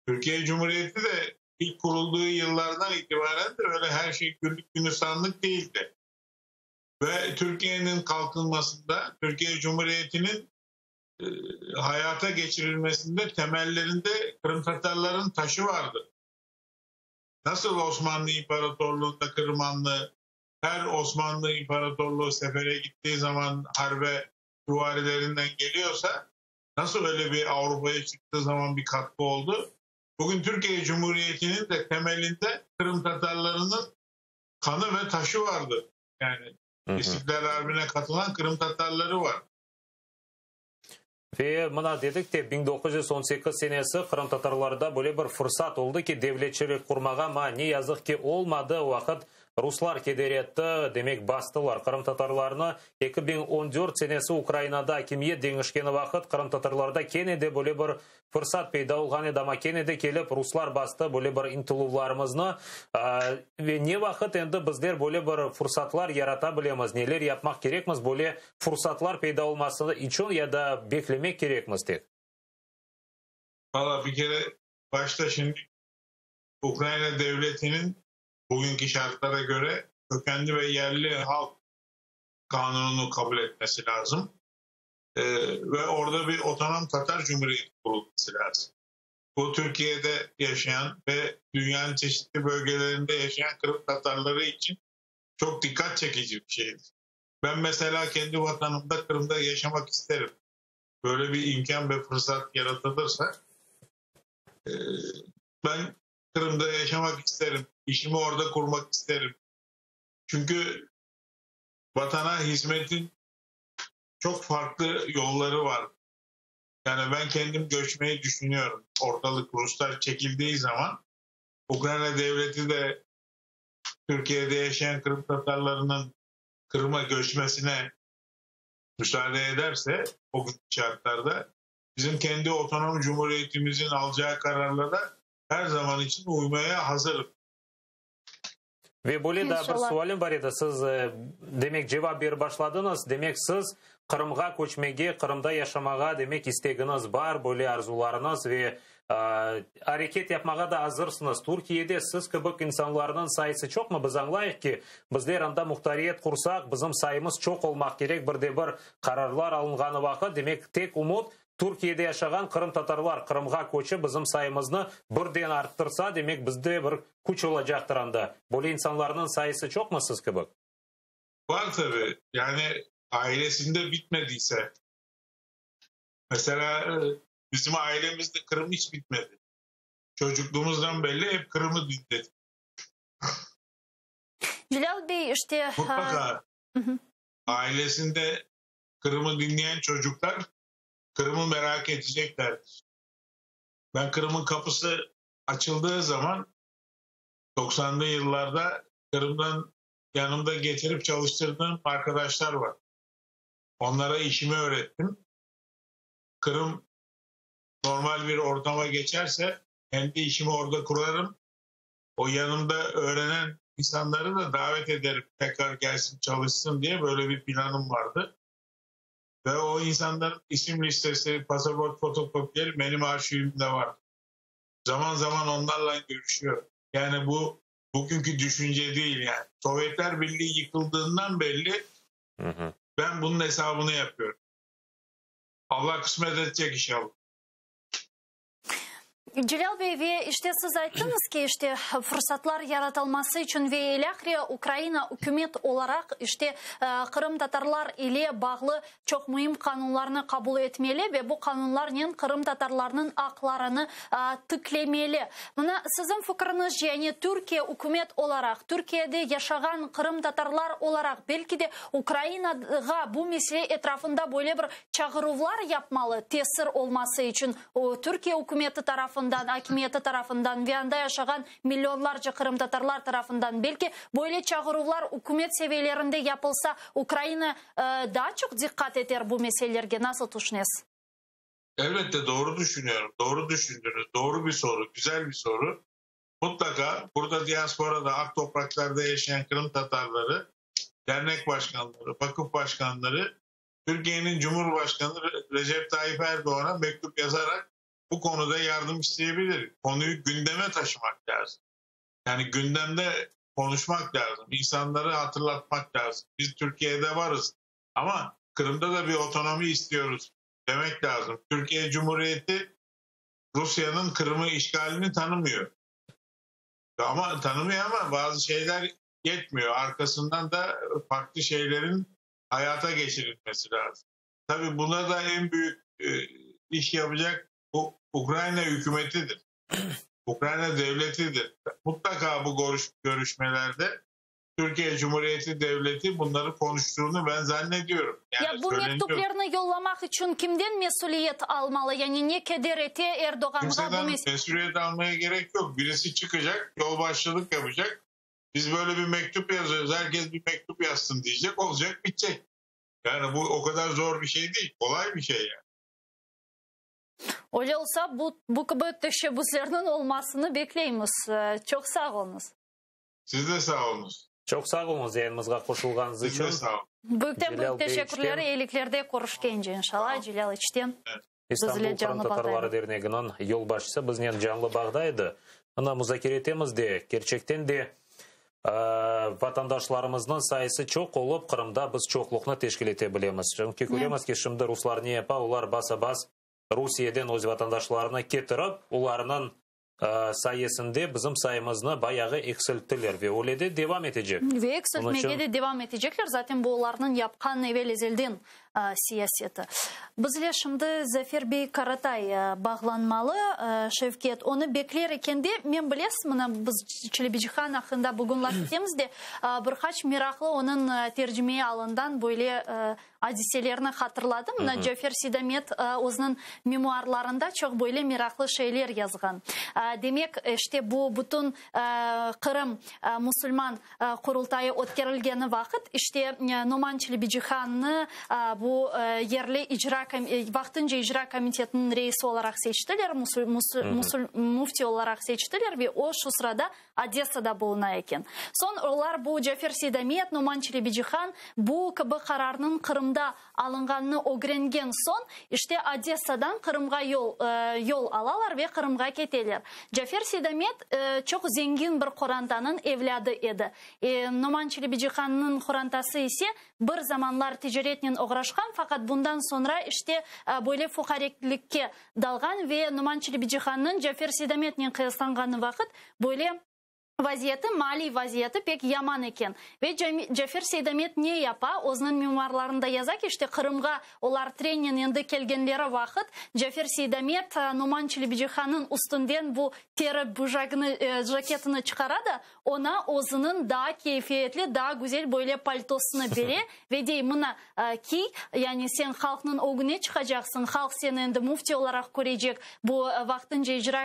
Türkiye Cumhuriyeti de ilk kurulduğu yıllardan itibaren de öyle her şey günlük günistanlık değildi. Ve Türkiye'nin kalkınmasında, Türkiye Cumhuriyeti'nin e, hayata geçirilmesinde temellerinde Kırım Tatarların taşı vardı. Nasıl Osmanlı İmparatorluğu'nda Kırmanlı her Osmanlı İmparatorluğu sefere gittiği zaman harbe süvarilerinden geliyorsa nasıl öyle bir Avrupa'ya çıktığı zaman bir katkı oldu? Bugün Türkiye Cumhuriyeti'nin de temelinde Kırım Tatarlarının kanı ve taşı vardı. Yani İstiklal Harbi'ne katılan Kırım Tatarları var. Ve мына дедік те 1918 сенесі қырым татарларда бөле бір фұрсат олды ке девлетшілік құрмаға ма не язық ке олмады уақыт руслар кедеретті демек бастылар қырым татарларына 2014 сенесі украинада кимиет деңішкен вақыт қырым татарларда кенеде бөле бір фұрсат пейда болған еді. Ама кенеде келіп руслар басты бөле бір интылуларымызны не вақыт енді біздер бөле бір фұрсатлар ярата білеміз. Нелер япмақ керекміз бөле фұрсатлар пейда олмасыны үшін яда беклемек керекміз тек. Бала, бір кере, башта шын Украина дәвлетінің bugünkü şartlara göre kökenli ve yerli halk kanununu kabul etmesi lazım. Ee, ve orada bir otonom Tatar Cumhuriyeti kurulması lazım. Bu Türkiye'de yaşayan ve dünyanın çeşitli bölgelerinde yaşayan Kırım Tatarları için çok dikkat çekici bir şeydir. Ben mesela kendi vatanımda Kırım'da yaşamak isterim. Böyle bir imkan ve fırsat yaratılırsa e, ben Kırım'da yaşamak isterim. İşimi orada kurmak isterim. Çünkü vatana hizmetin çok farklı yolları var. Yani ben kendim göçmeyi düşünüyorum. Ortalık Ruslar çekildiği zaman Ukrayna devleti de Türkiye'de yaşayan Kırım Tatarlarının Kırım'a göçmesine müsaade ederse o şartlarda bizim kendi otonom cumhuriyetimizin alacağı kararlara her zaman için uymaya hazırım. Ve bu da bir sualim var idi. Siz e, demek cevap bir başladınız. Demek siz Kırım'a köçmege, Kırım'da yaşamağa demek isteginiz var. Böyle arzularınız ve ә, hareket yapmağa da hazırsınız. Türkiye'de siz kıbık insanlarının sayısı çok mu? Biz anlayık ki bizler anda muhtariyet kursak, bizim sayımız çok olmak gerek. Bir de bir kararlar alınganı vakit. Demek tek umut Türkiye'de yaşayan Kırım Tatarlar Kırım'a koçu bizim sayımızı birden arttırsa demek bizde bir kuş olacaktır anda. Böyle insanların sayısı çok mu siz kıbık? Var tabii. Yani ailesinde bitmediyse mesela e, bizim ailemizde Kırım hiç bitmedi. Çocukluğumuzdan belli hep Kırım'ı dinledik. Celal Bey işte Mutlaka Hı hı. ailesinde Kırım'ı dinleyen çocuklar Kırım'ı merak edeceklerdir. Ben Kırım'ın kapısı açıldığı zaman 90'lı yıllarda Kırım'dan yanımda getirip çalıştırdığım arkadaşlar var. Onlara işimi öğrettim. Kırım normal bir ortama geçerse kendi işimi orada kurarım. O yanımda öğrenen insanları da davet ederim tekrar gelsin çalışsın diye böyle bir planım vardı. Ve o insanların isim listesi, pasaport fotokopileri benim arşivimde var. Zaman zaman onlarla görüşüyorum. Yani bu bugünkü düşünce değil yani. Sovyetler Birliği yıkıldığından belli Hı hı. ben bunun hesabını yapıyorum. Allah kısmet edecek inşallah. Джелал Бейве іште айттыңыз кеште фұрсатлар яраталмасы үшін ве Украина үкімет оларақ іште қырым э, татарлар еле бағлы чоқ мұйым қанунларны қабыл етмелі бе бұл қанунлар нен қырым татарларының ақларыны э, тіклемелі. Мұна сіздің фікіріңіз және Түркия үкімет оларақ, Түркияде яшаған қырым татарлар оларақ, белкі де Украинаға бұл меселе этрафында бойле бір чағырувлар япмалы тесір олмасы үшін Түркия үкіметі тарапы tarafından, hakimiyeti tarafından ve anda yaşayan milyonlarca Kırım Tatarlar tarafından belki böyle çağrılar hükümet seviyelerinde yapılsa Ukrayna e, daha çok dikkat eder bu meselelerge nasıl düşünüyorsunuz? Elbette doğru düşünüyorum. Doğru düşündünüz. Doğru bir soru. Güzel bir soru. Mutlaka burada diasporada ak topraklarda yaşayan Kırım Tatarları, dernek başkanları, vakıf başkanları Türkiye'nin Cumhurbaşkanı Re- Recep Tayyip Erdoğan'a mektup yazarak bu konuda yardım isteyebilir. Konuyu gündeme taşımak lazım. Yani gündemde konuşmak lazım. İnsanları hatırlatmak lazım. Biz Türkiye'de varız ama Kırım'da da bir otonomi istiyoruz demek lazım. Türkiye Cumhuriyeti Rusya'nın Kırım'ı işgalini tanımıyor. Ama tanımıyor ama bazı şeyler yetmiyor. Arkasından da farklı şeylerin hayata geçirilmesi lazım. Tabii buna da en büyük e, iş yapacak bu Ukrayna hükümetidir. Ukrayna devletidir. Mutlaka bu görüş, görüşmelerde Türkiye Cumhuriyeti Devleti bunları konuştuğunu ben zannediyorum. Yani ya bu mektuplarını yollamak için kimden mesuliyet almalı? Yani ne kadar eti Erdoğan'a bu Kimseden mes- mesuliyet almaya gerek yok. Birisi çıkacak, yol başlılık yapacak. Biz böyle bir mektup yazıyoruz. Herkes bir mektup yazsın diyecek. Olacak, bitecek. Yani bu o kadar zor bir şey değil. Kolay bir şey yani. Olsa bu bu kıbı teşebbüslerinin олмасыны беклейміз. Чоқ sağ olunuz. Siz de sağ olunuz. Çok sağ olunuz yayınımızga koşulganınız için. Siz de sağ olun. Büyükten büyük teşekkürler. Татарлары Дернегінің бағдайды. Де, керчектен де ә, сайысы чоқ олып, Қырымда біз чоқлықны тешкелете білеміз. Руслар не олар баса-бас русиядан өз ватандашыларына кетіріп оларының ә, бізім сайымызны баяғы ексілттілер. ве ол де девам етеджек ве эксілтмеге де девам етеджеклер затем бұл оларының япқан эвелезелден сиясеті біз эле шымды зафербей каратай бағланмалы шевкет оны беклер екенде мен білесіз мына біз челебиджихан ақында бүгін лафетеміз де бірқач мирақлы оның тержіме алындан бойле одиселерін хатırladım. Мына Джофер Сидамет өзінің мемуарларында çok böyle мирақлы şeyler yazған. Демек, işte bu bütün Қырым мұсылман құрылтайы өткерілгені вақыт, işte Номан Челебиджиханны бұл ерлі ижра вактынча ижра комитетінің рейси оларақ сечтілер, муфти оларақ сечтилер ве о шу одессада болуна экен Сон олар бул жафер Сидамет, нуман челебижихан бул кб карарынын кырымда алынганын огренген сон, иште одессадан кырымга жол жол э, алалар ве кырымга кетелер. Жафер Сидамет, э, чок зеңгин бір куранданын эвляды эди э, нуман челебижихандын курантасы есе, бір заманлар тежеретнен ограшкан факат бундан сонра иште бойле фухарикликке далган ве нуман челебижихандын жафер сейдамиятинен кыясланган убакыт бойле vaziyati mali vaziyeti pek yaman eken ve jafer seydamet ne yapa? O'zining memuarlarinda yoza kechdi qirimga ular trening endi kelganlari vaqыt jafер сейdaмет номан e, cчлбихаi uстindеn bu teri jакеtini e, chiqaradi. Ona o'zinin da kayfiyatli da go'zal bo'yla paltosini berе vede mina e, ki ya'ni sen xalqnin ogiнa chiqajакsың xалыq sen endi muфtиy o'лarаq ko'rajек bu vaqтыn ijra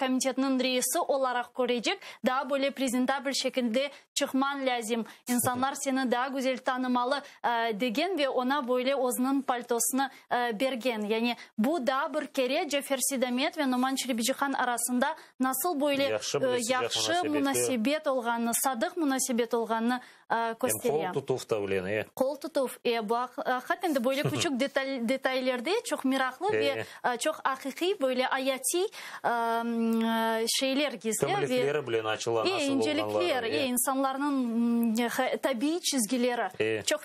комитетiнiң ресi o'лlarаq ko'rajеk да более презентабель шекінде чықман ләзім. Инсанлар сені да гүзел танымалы э, деген ве она бойлы озының пальтосыны э, берген. Яғни бұ да бір кере Джеферси Дамет ве Нуман Чирбиджихан арасында насыл бойлы яқшы мұнасибет олғаны, садық мұнасибет олғаны көстере. Қол тұтув тавлен, е. Қол тұтув. Е, бұл хат енді бөле күчік детайлерде чоқ мирақлы ве чоқ ақиқи бөле аяти şeyler gizli. Кәмілеклері блин açılan nasıl olanlar. İncelikler, insanların tabii çizgileri. E. Çok.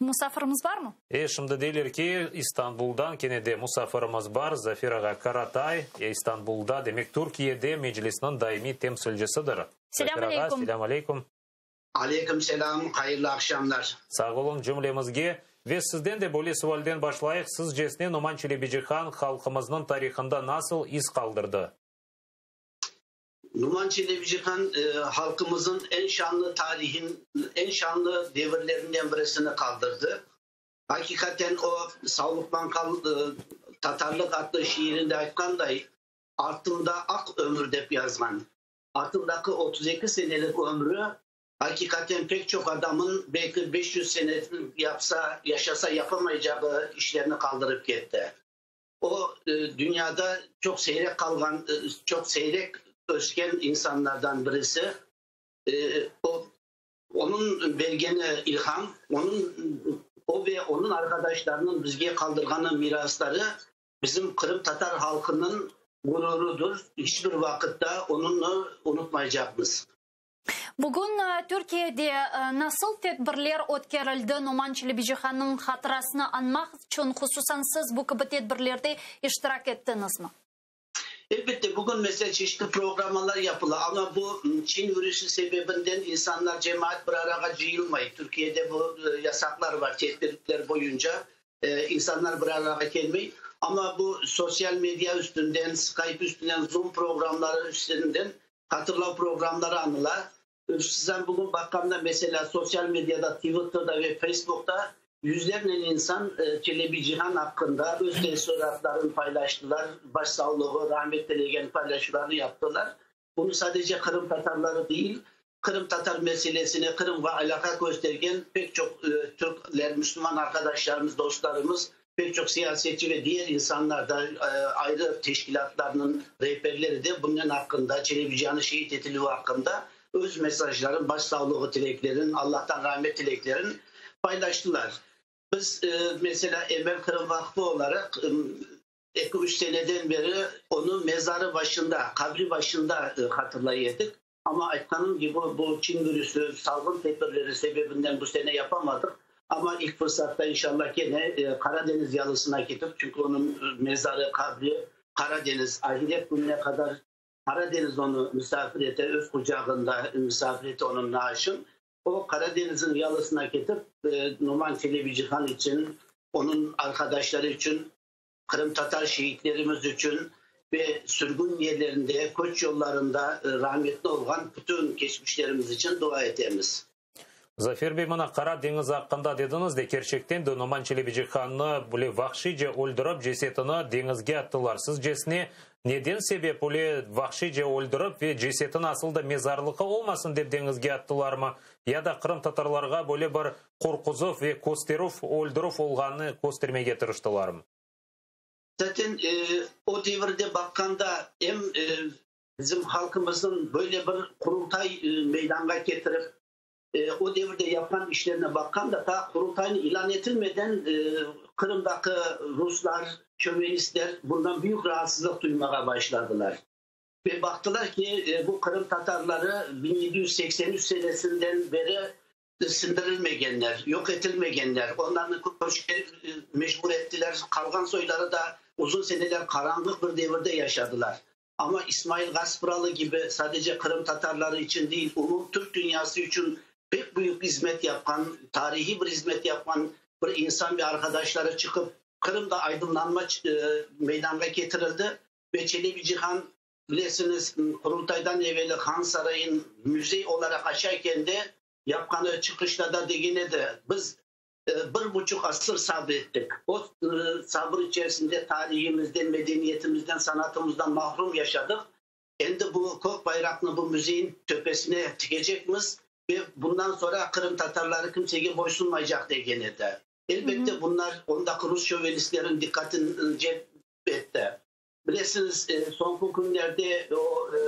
Musafirimiz var е şimdi ki İstanbul'dan musafirimiz var. Karatay İstanbul'da daimi Aleyküm selam, hayırlı akşamlar. Sağ olun cümlemizge. Ve sizden de böyle sualden başlayık. Sizcesine Numan Çelebijihan halkımızın tarihinde nasıl iz kaldırdı? Numan Çelebijihan e, halkımızın en şanlı tarihin, en şanlı devirlerinden birisini kaldırdı. Hakikaten o Savlukman kal, e, Tatarlık adlı şiirinde aytkanday altında ak ömür dep yazgan. Altındaki 32 senelik ömrü hakikaten pek çok adamın belki 500 sene yapsa, yaşasa yapamayacağı işlerini kaldırıp gitti. O e, dünyada çok seyrek kalgan, e, çok seyrek özgen insanlardan birisi. E, o onun belgeni ilham, onun o ve onun arkadaşlarının bizge kaldırganı mirasları bizim Kırım Tatar halkının gururudur. Hiçbir vakitte onunu unutmayacağımız. Bugün Türkiye'de nasıl tedbirler ötkerildi Numan Çelebijihan'ın hatırasını anmak için hususan siz bu gibi tedbirlerde iştirak ettiniz mi? Elbette bugün mesela çeşitli programlar yapılır ama bu Çin virüsü sebebinden insanlar cemaat bir araya cıyılmayı. Türkiye'de bu yasaklar var tedbirler boyunca insanlar bir araya gelmeyi. Ama bu sosyal medya üstünden, Skype üstünden, Zoom programları üstünden hatırla programları anılar. Sizden bugün bakanlar mesela sosyal medyada, Twitter'da ve Facebook'ta yüzlerle insan e, Çelebi Cihan hakkında öz teşkilatlarını paylaştılar. Başsağlığı, rahmet dilegen paylaşımlarını yaptılar. Bunu sadece Kırım Tatarları değil, Kırım Tatar meselesine Kırım ve alaka göstergen pek çok e, Türkler, Müslüman arkadaşlarımız, dostlarımız, pek çok siyasetçi ve diğer insanlar da e, ayrı teşkilatlarının rehberleri de bunun hakkında, Çelebi Cihan'ı şehit edildiği hakkında öz mesajların, başsağlığı dileklerin, Allah'tan rahmet dileklerin paylaştılar. Biz e, mesela Emel Kırım Vakfı olarak e, 3 seneden beri onu mezarı başında, kabri başında e, hatırlayıyorduk. Ama Aykan'ın gibi bu Çin virüsü salgın tedbirleri sebebinden bu sene yapamadık. Ama ilk fırsatta inşallah gene e, Karadeniz yalısına gidip çünkü onun mezarı, kabri Karadeniz, ahiret gününe kadar Karadeniz onu misafiriyete, öz kucağında misafiriyete onun naaşın. O Karadeniz'in yalısına getirip e, Numan Çelebi Cihan için, onun arkadaşları için, Kırım Tatar şehitlerimiz için ve sürgün yerlerinde, koç yollarında e, rahmetli olan bütün geçmişlerimiz için dua edemiz. Zafer Bey, mana Qara dengiz haqqında dediniz de, gerçekten de Numan Çelebi Cihan'ı böyle vahşice öldürüp cesetini denizge attılar. Siz cesini Неден себеп уле вахши же олдырып ве жесетін асылда мезарлықы олмасын деп деңізге аттылар ма? Яда қырым татарларға бөле бір Қорқұзов ве Костеров олдырып олғаны көстірмеге тұрыштылар ма? Э, о девірде баққанда, ем э, біздің халқымыздың бөле бір құрылтай э, мейданға кетіріп, о devirde жапқан іштеріне баққанда та құрылтайын илан етілмеден қырымдағы руслар şövenistler bundan büyük rahatsızlık duymaya başladılar. Ve baktılar ki e, bu Kırım Tatarları 1783 senesinden beri sindirilmeyenler, yok edilmeyenler, onların koşu mecbur ettiler. Kalgan soyları da uzun seneler karanlık bir devirde yaşadılar. Ama İsmail Gaspıralı gibi sadece Kırım Tatarları için değil, umum Türk dünyası için pek büyük hizmet yapan, tarihi bir hizmet yapan bir insan ve arkadaşları çıkıp Kırım'da aydınlanma e, meydana getirildi ve Çelebi Cihan bilirsiniz kurultaydan evveli Han Sarayı'nın müze olarak açarken de yapkanı çıkışta da yine de biz e, bir buçuk asır sabrettik. O e, sabır içerisinde tarihimizden, medeniyetimizden, sanatımızdan mahrum yaşadık. Şimdi bu kok bayraklı bu müziğin tepesine dikecekmiz ve bundan sonra Kırım Tatarları kimseye boysunmayacak diye gene de. Elbette hı hı. bunlar ondaki Rus şövenistlerin dikkatini celbetti. Bilirsiniz e, son günlerde o e,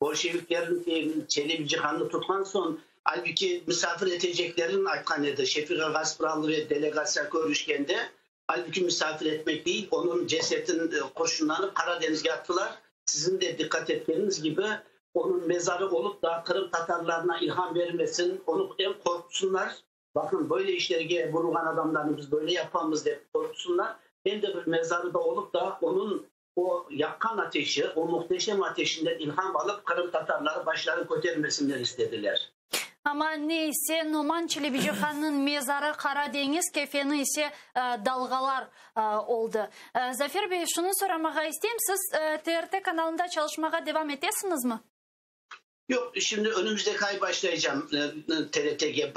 Bolşeviklerin e, Çelebi Cihan'ı tutkan son halbuki misafir edeceklerin aytkanıydı. Şefik Gaspralı ve delegasyon görüşkende halbuki misafir etmek değil onun cesetin kurşunlanıp Karadeniz'e attılar. Sizin de dikkat ettiğiniz gibi onun mezarı olup da Kırım Tatarlarına ilham vermesin, onu hem korksunlar. Bakın böyle işleri vurulan adamlarımız böyle yapamız diye korksunlar. Hem de bir mezarı da olup da onun o yakan ateşi, o muhteşem ateşinden ilham alıp Kırım Tatarları başlarını kotermesinler istediler. Ama neyse Numan Çelebici mezarı Karadeniz kefeni ise e, dalgalar e, oldu. E, Zafer Bey şunu soramağa isteyeyim. Siz e, TRT kanalında çalışmaya devam etesiniz mi? Yok şimdi önümüzdeki ay başlayacağım e, TRT'ye.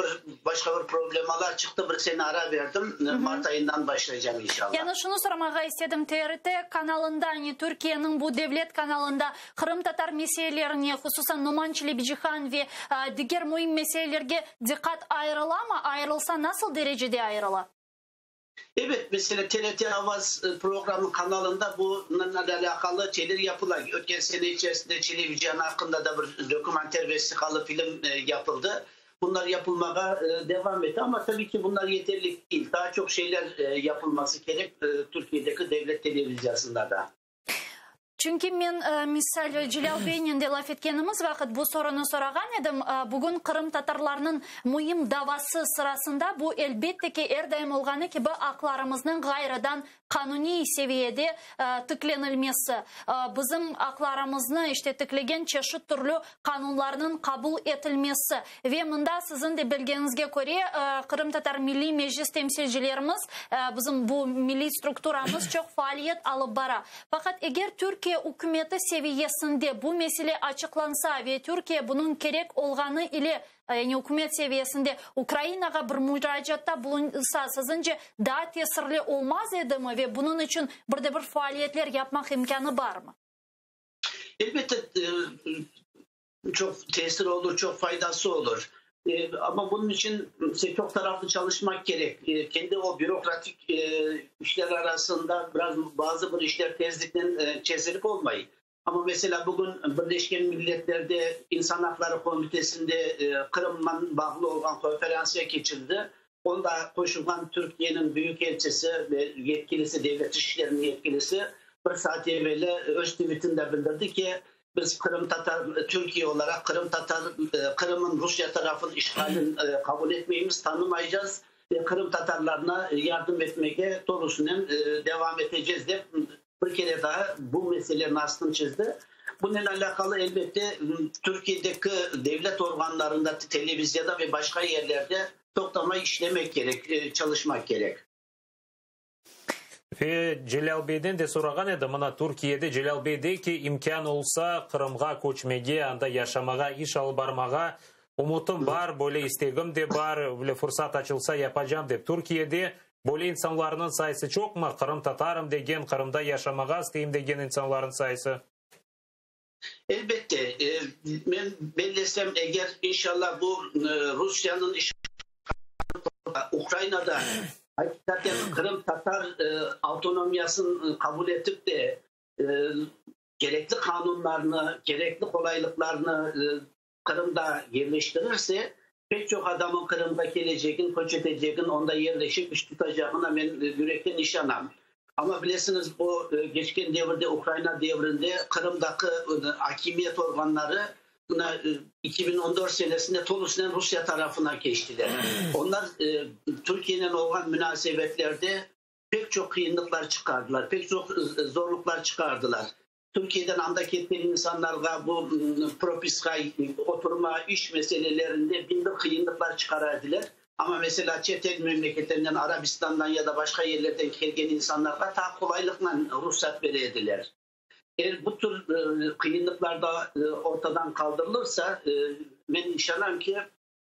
Başka bir problemalar çıktı. Bir sene ara verdim. Hı hı. Mart ayından başlayacağım inşallah. Yani şunu sormağa istedim. TRT kanalında, hani Türkiye'nin bu devlet kanalında Kırım Tatar meselelerine, hususan Numan Çelebici-Han ve e, diğer mühim meselelerge dikkat ayrıla mı? Ayrılsa nasıl derecede ayrıla? Evet mesela TRT Avaz e, programı kanalında bununla alakalı şeyler yapılan. Ötken sene içerisinde Cihan hakkında da bir dokümanter vesikalı film e, yapıldı. Bunlar yapılmaya e, devam etti ama tabii ki bunlar yeterli değil. Daha çok şeyler yapılması gerek Türkiye'deki devlet televizyonunda da. Чүнки мен э, ә, мисаль Жилял Бейнинде лаф еткеніміз вақыт бұл сұраны сұраған едім. Ә, бүгін Қырым татарларының мұйым давасы сырасында бұл әлбетте ке әрдайым олғаны кебі ақларымыздың ғайрыдан қануни севиеде ә, тікленілмесі. Ә, біздің ақларымызны іште тіклеген чешу түрлі қанунларының қабыл етілмесі. Ве мұнда сіздің де білгеніңізге көре ә, Қырым татар милли межес темсилшілеріміз ә, біздің бұл милли структурамыз жоқ фаалиет алып бара. Фақат егер Түркия Türkiye hükümeti seviyesinde bu mesele açıklansa ve Türkiye bunun gerek olganı ile yani hükümet seviyesinde Ukrayna'ya bir müracaatta bulunsa sizce daha tesirli olmaz edi mi ve bunun için burada bir faaliyetler yapmak imkanı var mı? Elbette çok tesir olur, çok faydası olur. Ama bunun için çok taraflı çalışmak gerek. kendi o bürokratik işler arasında biraz bazı bir işler tezlikten e, olmayı. Ama mesela bugün Birleşken Milletler'de İnsan Hakları Komitesi'nde e, bağlı olan konferansiye geçildi. Onda koşulan Türkiye'nin büyük elçisi ve yetkilisi, devlet işlerinin yetkilisi bir saat evvel öz tweetinde bildirdi ki biz Kırım Tatar, Türkiye olarak Kırım Tatar, e, Kırım'ın Rusya tarafının işgalini e, kabul etmeyimiz, tanımayacağız Kırım Tatarlarına yardım etmeye doğrusunun devam edeceğiz diye bir kere daha bu meselelerin aslını çizdi. Bununla alakalı elbette Türkiye'deki devlet organlarında, televizyonda ve başka yerlerde toplama işlemek gerek, çalışmak gerek. Фе Желялбейден де сұраған еді, мына Туркияде Желялбейде ки имкан олса Қырымға көчмеге, анда яшамаға, иш албармаға умутым бар, более истегім де бар, біле фурсат açılsa yapacağım деп. Туркияде более инсанларының сайысы çok mu? Қырым татарым деген, Қырымда yaşamağa isteyim деген insanların sayısı. Elbette. E, ben bellesem eğer inşallah bu e, Rusya'nın iş Ukrayna'da hakikaten Kırım Tatar e, autonomyasını kabul edip de e, gerekli kanunlarını, gerekli kolaylıklarını e, Kırım'da yerleştirirse pek çok adamın Kırım'da geleceğin, koç edeceğin, onda yerleşip iş tutacağına ben e, yürekten nişanam. Ama bilirsiniz bu e, geçken devirde Ukrayna devrinde Kırım'daki e, hakimiyet organları e, 2014 senesinde Tolusten Rusya tarafına geçtiler. Onlar e, Türkiye'nin olan münasebetlerde pek çok kıyınlıklar çıkardılar. Pek çok e, zorluklar çıkardılar. Türkiye'den andak ettiği insanlarga bu propiska oturma iş meselelerinde bin bir kıyınlıklar çıkarardılar. Ama mesela çetel memleketlerinden Arabistan'dan ya da başka yerlerden gelgen insanlara ta kolaylıkla ruhsat verirdiler. Eğer bu tür e, kıyınlıklar da e, ortadan kaldırılırsa e, ben inşallah ki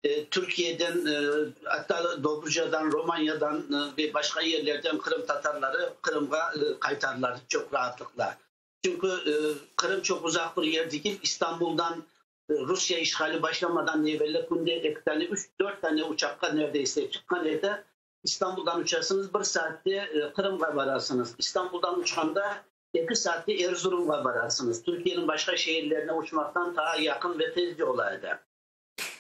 e, Türkiye'den e, hatta Dobruca'dan, Romanya'dan e, ve başka yerlerden Kırım Tatarları Kırım'a e, kaytarlar çok rahatlıkla. Çünkü e, Kırım çok uzak bir yer değil. İstanbul'dan e, Rusya işgali başlamadan evvel günde iki tane, üç, dört tane uçakla neredeyse çıkan yerde İstanbul'dan uçarsınız bir saatte e, Kırım'a vararsınız. İstanbul'dan uçanda iki saatte Erzurum'a vararsınız. Türkiye'nin başka şehirlerine uçmaktan daha yakın ve tezci olaydı.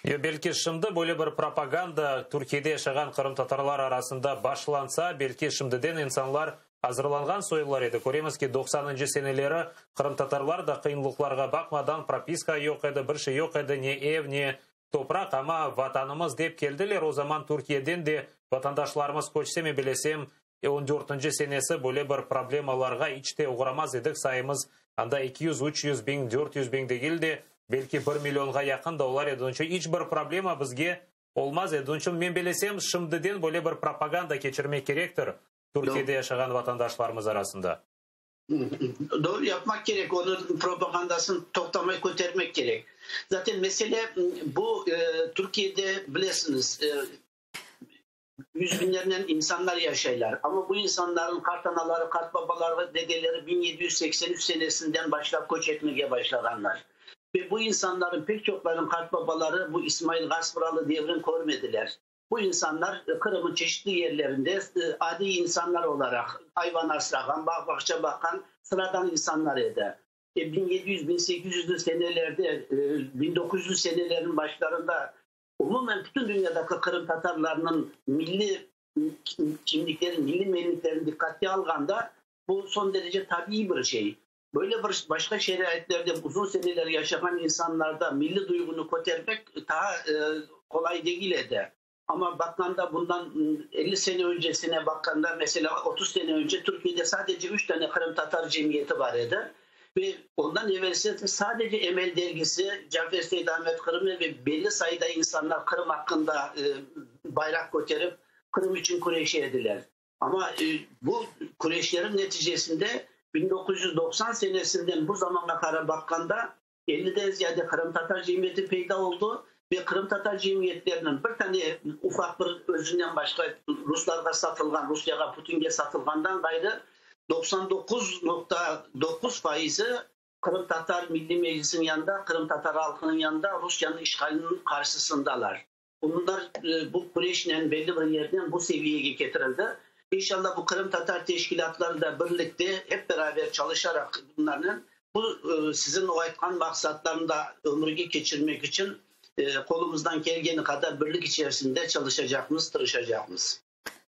Е, Белки шымды бөлі бір пропаганда Түркияде yaşagan Қырым татарлар арасында башланса, белки шымдыден инсанлар hazırlanған сойлар еді. Көреміз ки 90-ncı senelері Қырым татарлар да қиынлықларға бақмадан прописка yok еді, бір şey yok еді, не ev, не toprak ama vatanımız деп келділер. O zaman Türkiye'den de vatandaşlarımız көчсе ме білесем, он төртінші сенесі бөле бір проблемаларға ичте ұғырамаз едік сайымыз анда 200-300 бен 400 бен дегелде белки 1 миллионға яқын да олар едінші ич бір проблема бізге олмаз еді. едінші мен білесем шымдыден бөле бір пропаганда кечірмек керектір түркияда яшаған ватандашларымыз арасында doğru yapmak керек, Onun propagandasını тоқтамай көтермек керек. Zaten mesele bu e, Türkiye'de e, yüz binlerden insanlar yaşarlar. Ama bu insanların kart anaları, kart babaları ve dedeleri 1783 senesinden başlayıp göç etmeye başlayanlar. Ve bu insanların pek çokların kart babaları bu İsmail Gaspıralı devrin görmediler. Bu insanlar e, Kırım'ın çeşitli yerlerinde e, adi insanlar olarak hayvan aslagan, bağ bahçe bakan sıradan insanlar. E, 1700-1800'lü senelerde, e, 1900'lü senelerin başlarında umumen bütün dünyadaki Kırım Tatarlarının milli kimlikleri, milli medeniyetlerini dikkate alganda bu son derece tabii bir şey. Böyle bir başka şeriatlerde uzun seneler yaşayan insanlarda milli duygunu kotermek daha e, kolay değil eder. Ama bakanda bundan 50 sene öncesine bakanda mesela 30 sene önce Türkiye'de sadece 3 tane Kırım Tatar cemiyeti var idi. Ve ondan evvelsi sadece Emel dergisi, Cafer Seyyid Ahmet Kırım ve belli sayıda insanlar Kırım hakkında e, bayrak götürüp Kırım için kureşi ediler. Ama e, bu kureşlerin neticesinde 1990 senesinden bu zamana kadar bakanda 50'den ziyade Kırım Tatar Cemiyeti peyda oldu ve Kırım Tatar cemiyetlerinin bir tane ufak bir özünden başka Ruslarga satılgan, Rusya'ya Putin'e satılgandan gayrı 99.9 faizi Kırım Tatar Milli Meclisi'nin yanında, Kırım Tatar halkının yanında Rusya'nın işgalinin karşısındalar. Bunlar e, bu Kureş'le belli bir yerden bu seviyeye getirildi. İnşallah bu Kırım Tatar teşkilatları da birlikte hep beraber çalışarak bunların bu e, sizin o aytkan maksatlarında ömürge geçirmek için e, kolumuzdan gelgeni kadar birlik içerisinde çalışacağımız, tırışacağımız.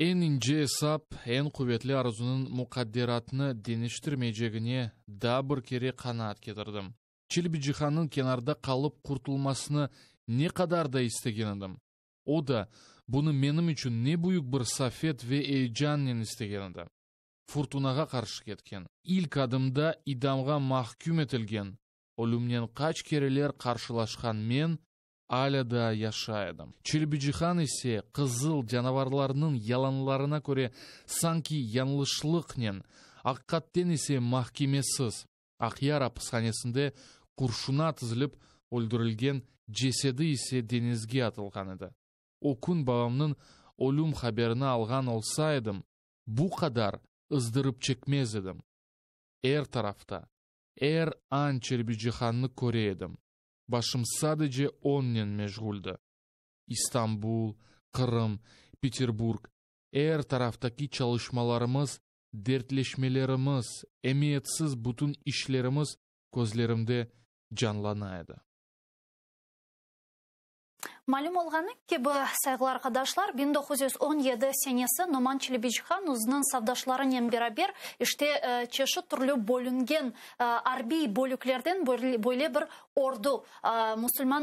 эн инже эсап эн кубетле арзунун мукаддератыны денештирмейжегине да бир кере канаат кетирдим чилби жихандын кенарда калып куртулмасыны не кадар да истеген эдим о да буну меним үчүн не буюк бир сафет ве эйжан менен истеген эди фуртунага каршы кеткен илк адымда идамга махкүм этилген өлүмнен кач керелер каршылашкан мен аля да яшайдым чилбиджихан ise кызыл жаныбарларынын яланларына көрө санки яңлышлыкнен аккаттен ise махкемесиз акъяр апысканесинде куршуна тизилип өлдүрүлгөн жеседи ise денизге атылган эди. О күн бабамдын өлүм хаберин алган олса эдим бу кадар ыздырып чекмез эдим. Эр тарафта эр ан чилбиджиханны көрө эдим башым садыже же оннен истанбул кырым петербург эр тарафтаки чалышмаларымыз, дертлешмелерымыз, эмиетсіз бутын ишлерымыз көзлеримде жанланайды. Малым олғаны кебі сайғылы арқадашлар 1917 сенесі Номан Челебеджихан ұзының савдашларымен берабер іште ә, чеші түрлі бөлінген ә, арби бөліклерден бөле бір орду ә,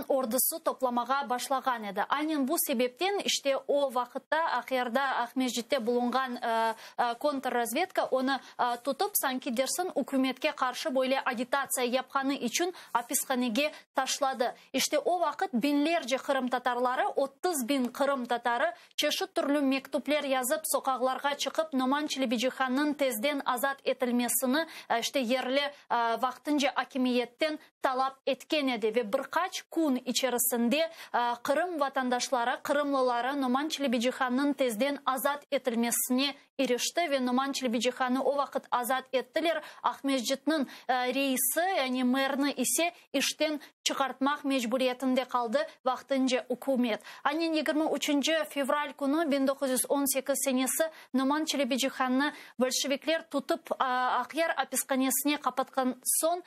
ордысы топламаға башлаған еді. Айнен бұл себептен іште о вақытта ақиярда Ахмежітте бұлынған контрразведка оны тұтып санки дерсін үкіметке қаршы бойле агитация япқаны үшін аписханеге ташлады. Іште о вақыт бинлер же қырымта татарлары 30 бин қырым татары чеші түрлі мектуплер язып соқағыларға чықып номан челебиджиханның тезден азат етілмесіні іште ерлі вақтынжа акимиеттен талап еткен еді. Ве бірқач күн içerisinde қырым ватандашлары қырымлылары номан челебиджиханның тезден азат етілмесіне ирешті ве номан челебиджиханы о вақыт азат еттілер ахмеджитнің рейсі яғни мэрны исе чыгартмак мажбуриятинде калды вактынча укумет. Анин жыйырма үчүнчү февраль күнү бир тогуз жүз он сегиз сенеси номан челебижиханны большевиктер тутуп акыяр аписканесине капаткан соң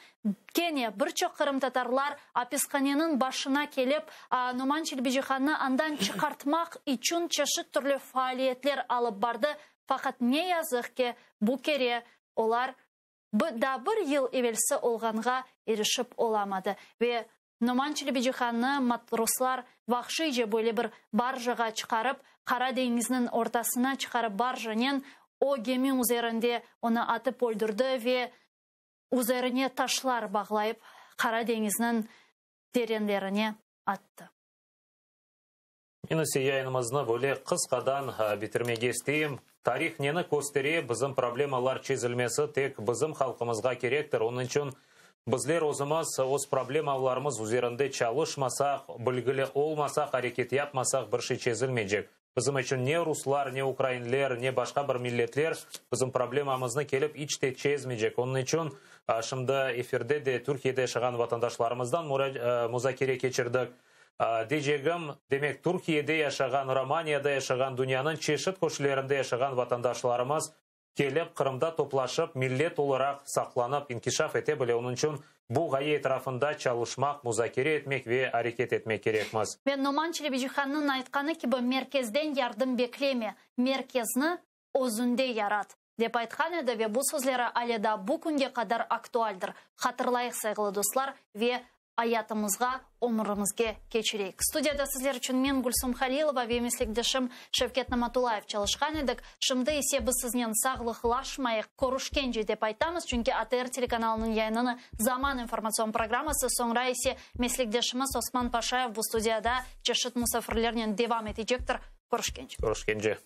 кене бир чок кырым татарлар аписканенин башына келип нуман челебижиханны андан чыгартмак үчүн чешит түрлі фаалиятлер алып барды. Факат не язық ке букере олар да бір ел евелсі олғанға ерішіп оламады. Ве Номан Челебеджиханны матрослар вахши же бөле бір баржаға чықарып, қара деңізінің ортасына чықарып баржанен о геми üzerinde оны атып өлдірді ве üzerine ташлар бағлайып қара деңізінің теренлеріне атты. Яйнымызны бөле қысқадан бітірмеге істейім. Тарих тарихнені көстере бізім проблемалар чезілмесі тек бізім халқымызға керектір. Оның үшін бізлер өзіміз осы проблемаларымыз үзерінде чалышмасақ, білгілі олмасақ, әрекет япмасақ бір чезілмейжек. Бізім үшін не руслар, не украинлер, не башқа бір милетлер бізім проблемамызны келіп ичте чезмейжек. Оның үшін шымды эфирде де Түркияде шыған ватандашларымыздан мұзакере э, кечірдік. Diyeceğim demek Türkiye'de yaşayan, Romanya'da yaşayan, dünyanın çeşit koşullarında yaşayan vatandaşlarımız келіп Қырымда топлашып, миллет оларақ сақланып, инкишаф ете біле. Оның үшін бұл ғайы етрафында чалышмақ, музакире етмек ве әрекет етмек керекміз. Мен Номан Челебежиханның айтқаны кебі меркезден ярдым беклеме, меркезні өзінде ярат деп айтқан еді ве бұл сөздері әлі да бұл күнге қадар актуальдыр. Қатырлайық сайғылы достар ве аятымызға өмірімізге кечірейік студияда сіздер үшін мен гүлсім халилова вемеслікдішім шевкет наматулаев чалышқан едік. Шымды есе біз сізнен сағлықлашмайық корушкенже деп айтамыз чүнки атр телеканалының яйныны заман информацион программасы соңра есе меслікдешіміз осман пашаев бұл студияда чешіт мұсафірлерінен девам етежектір. Корушкенже корушкенже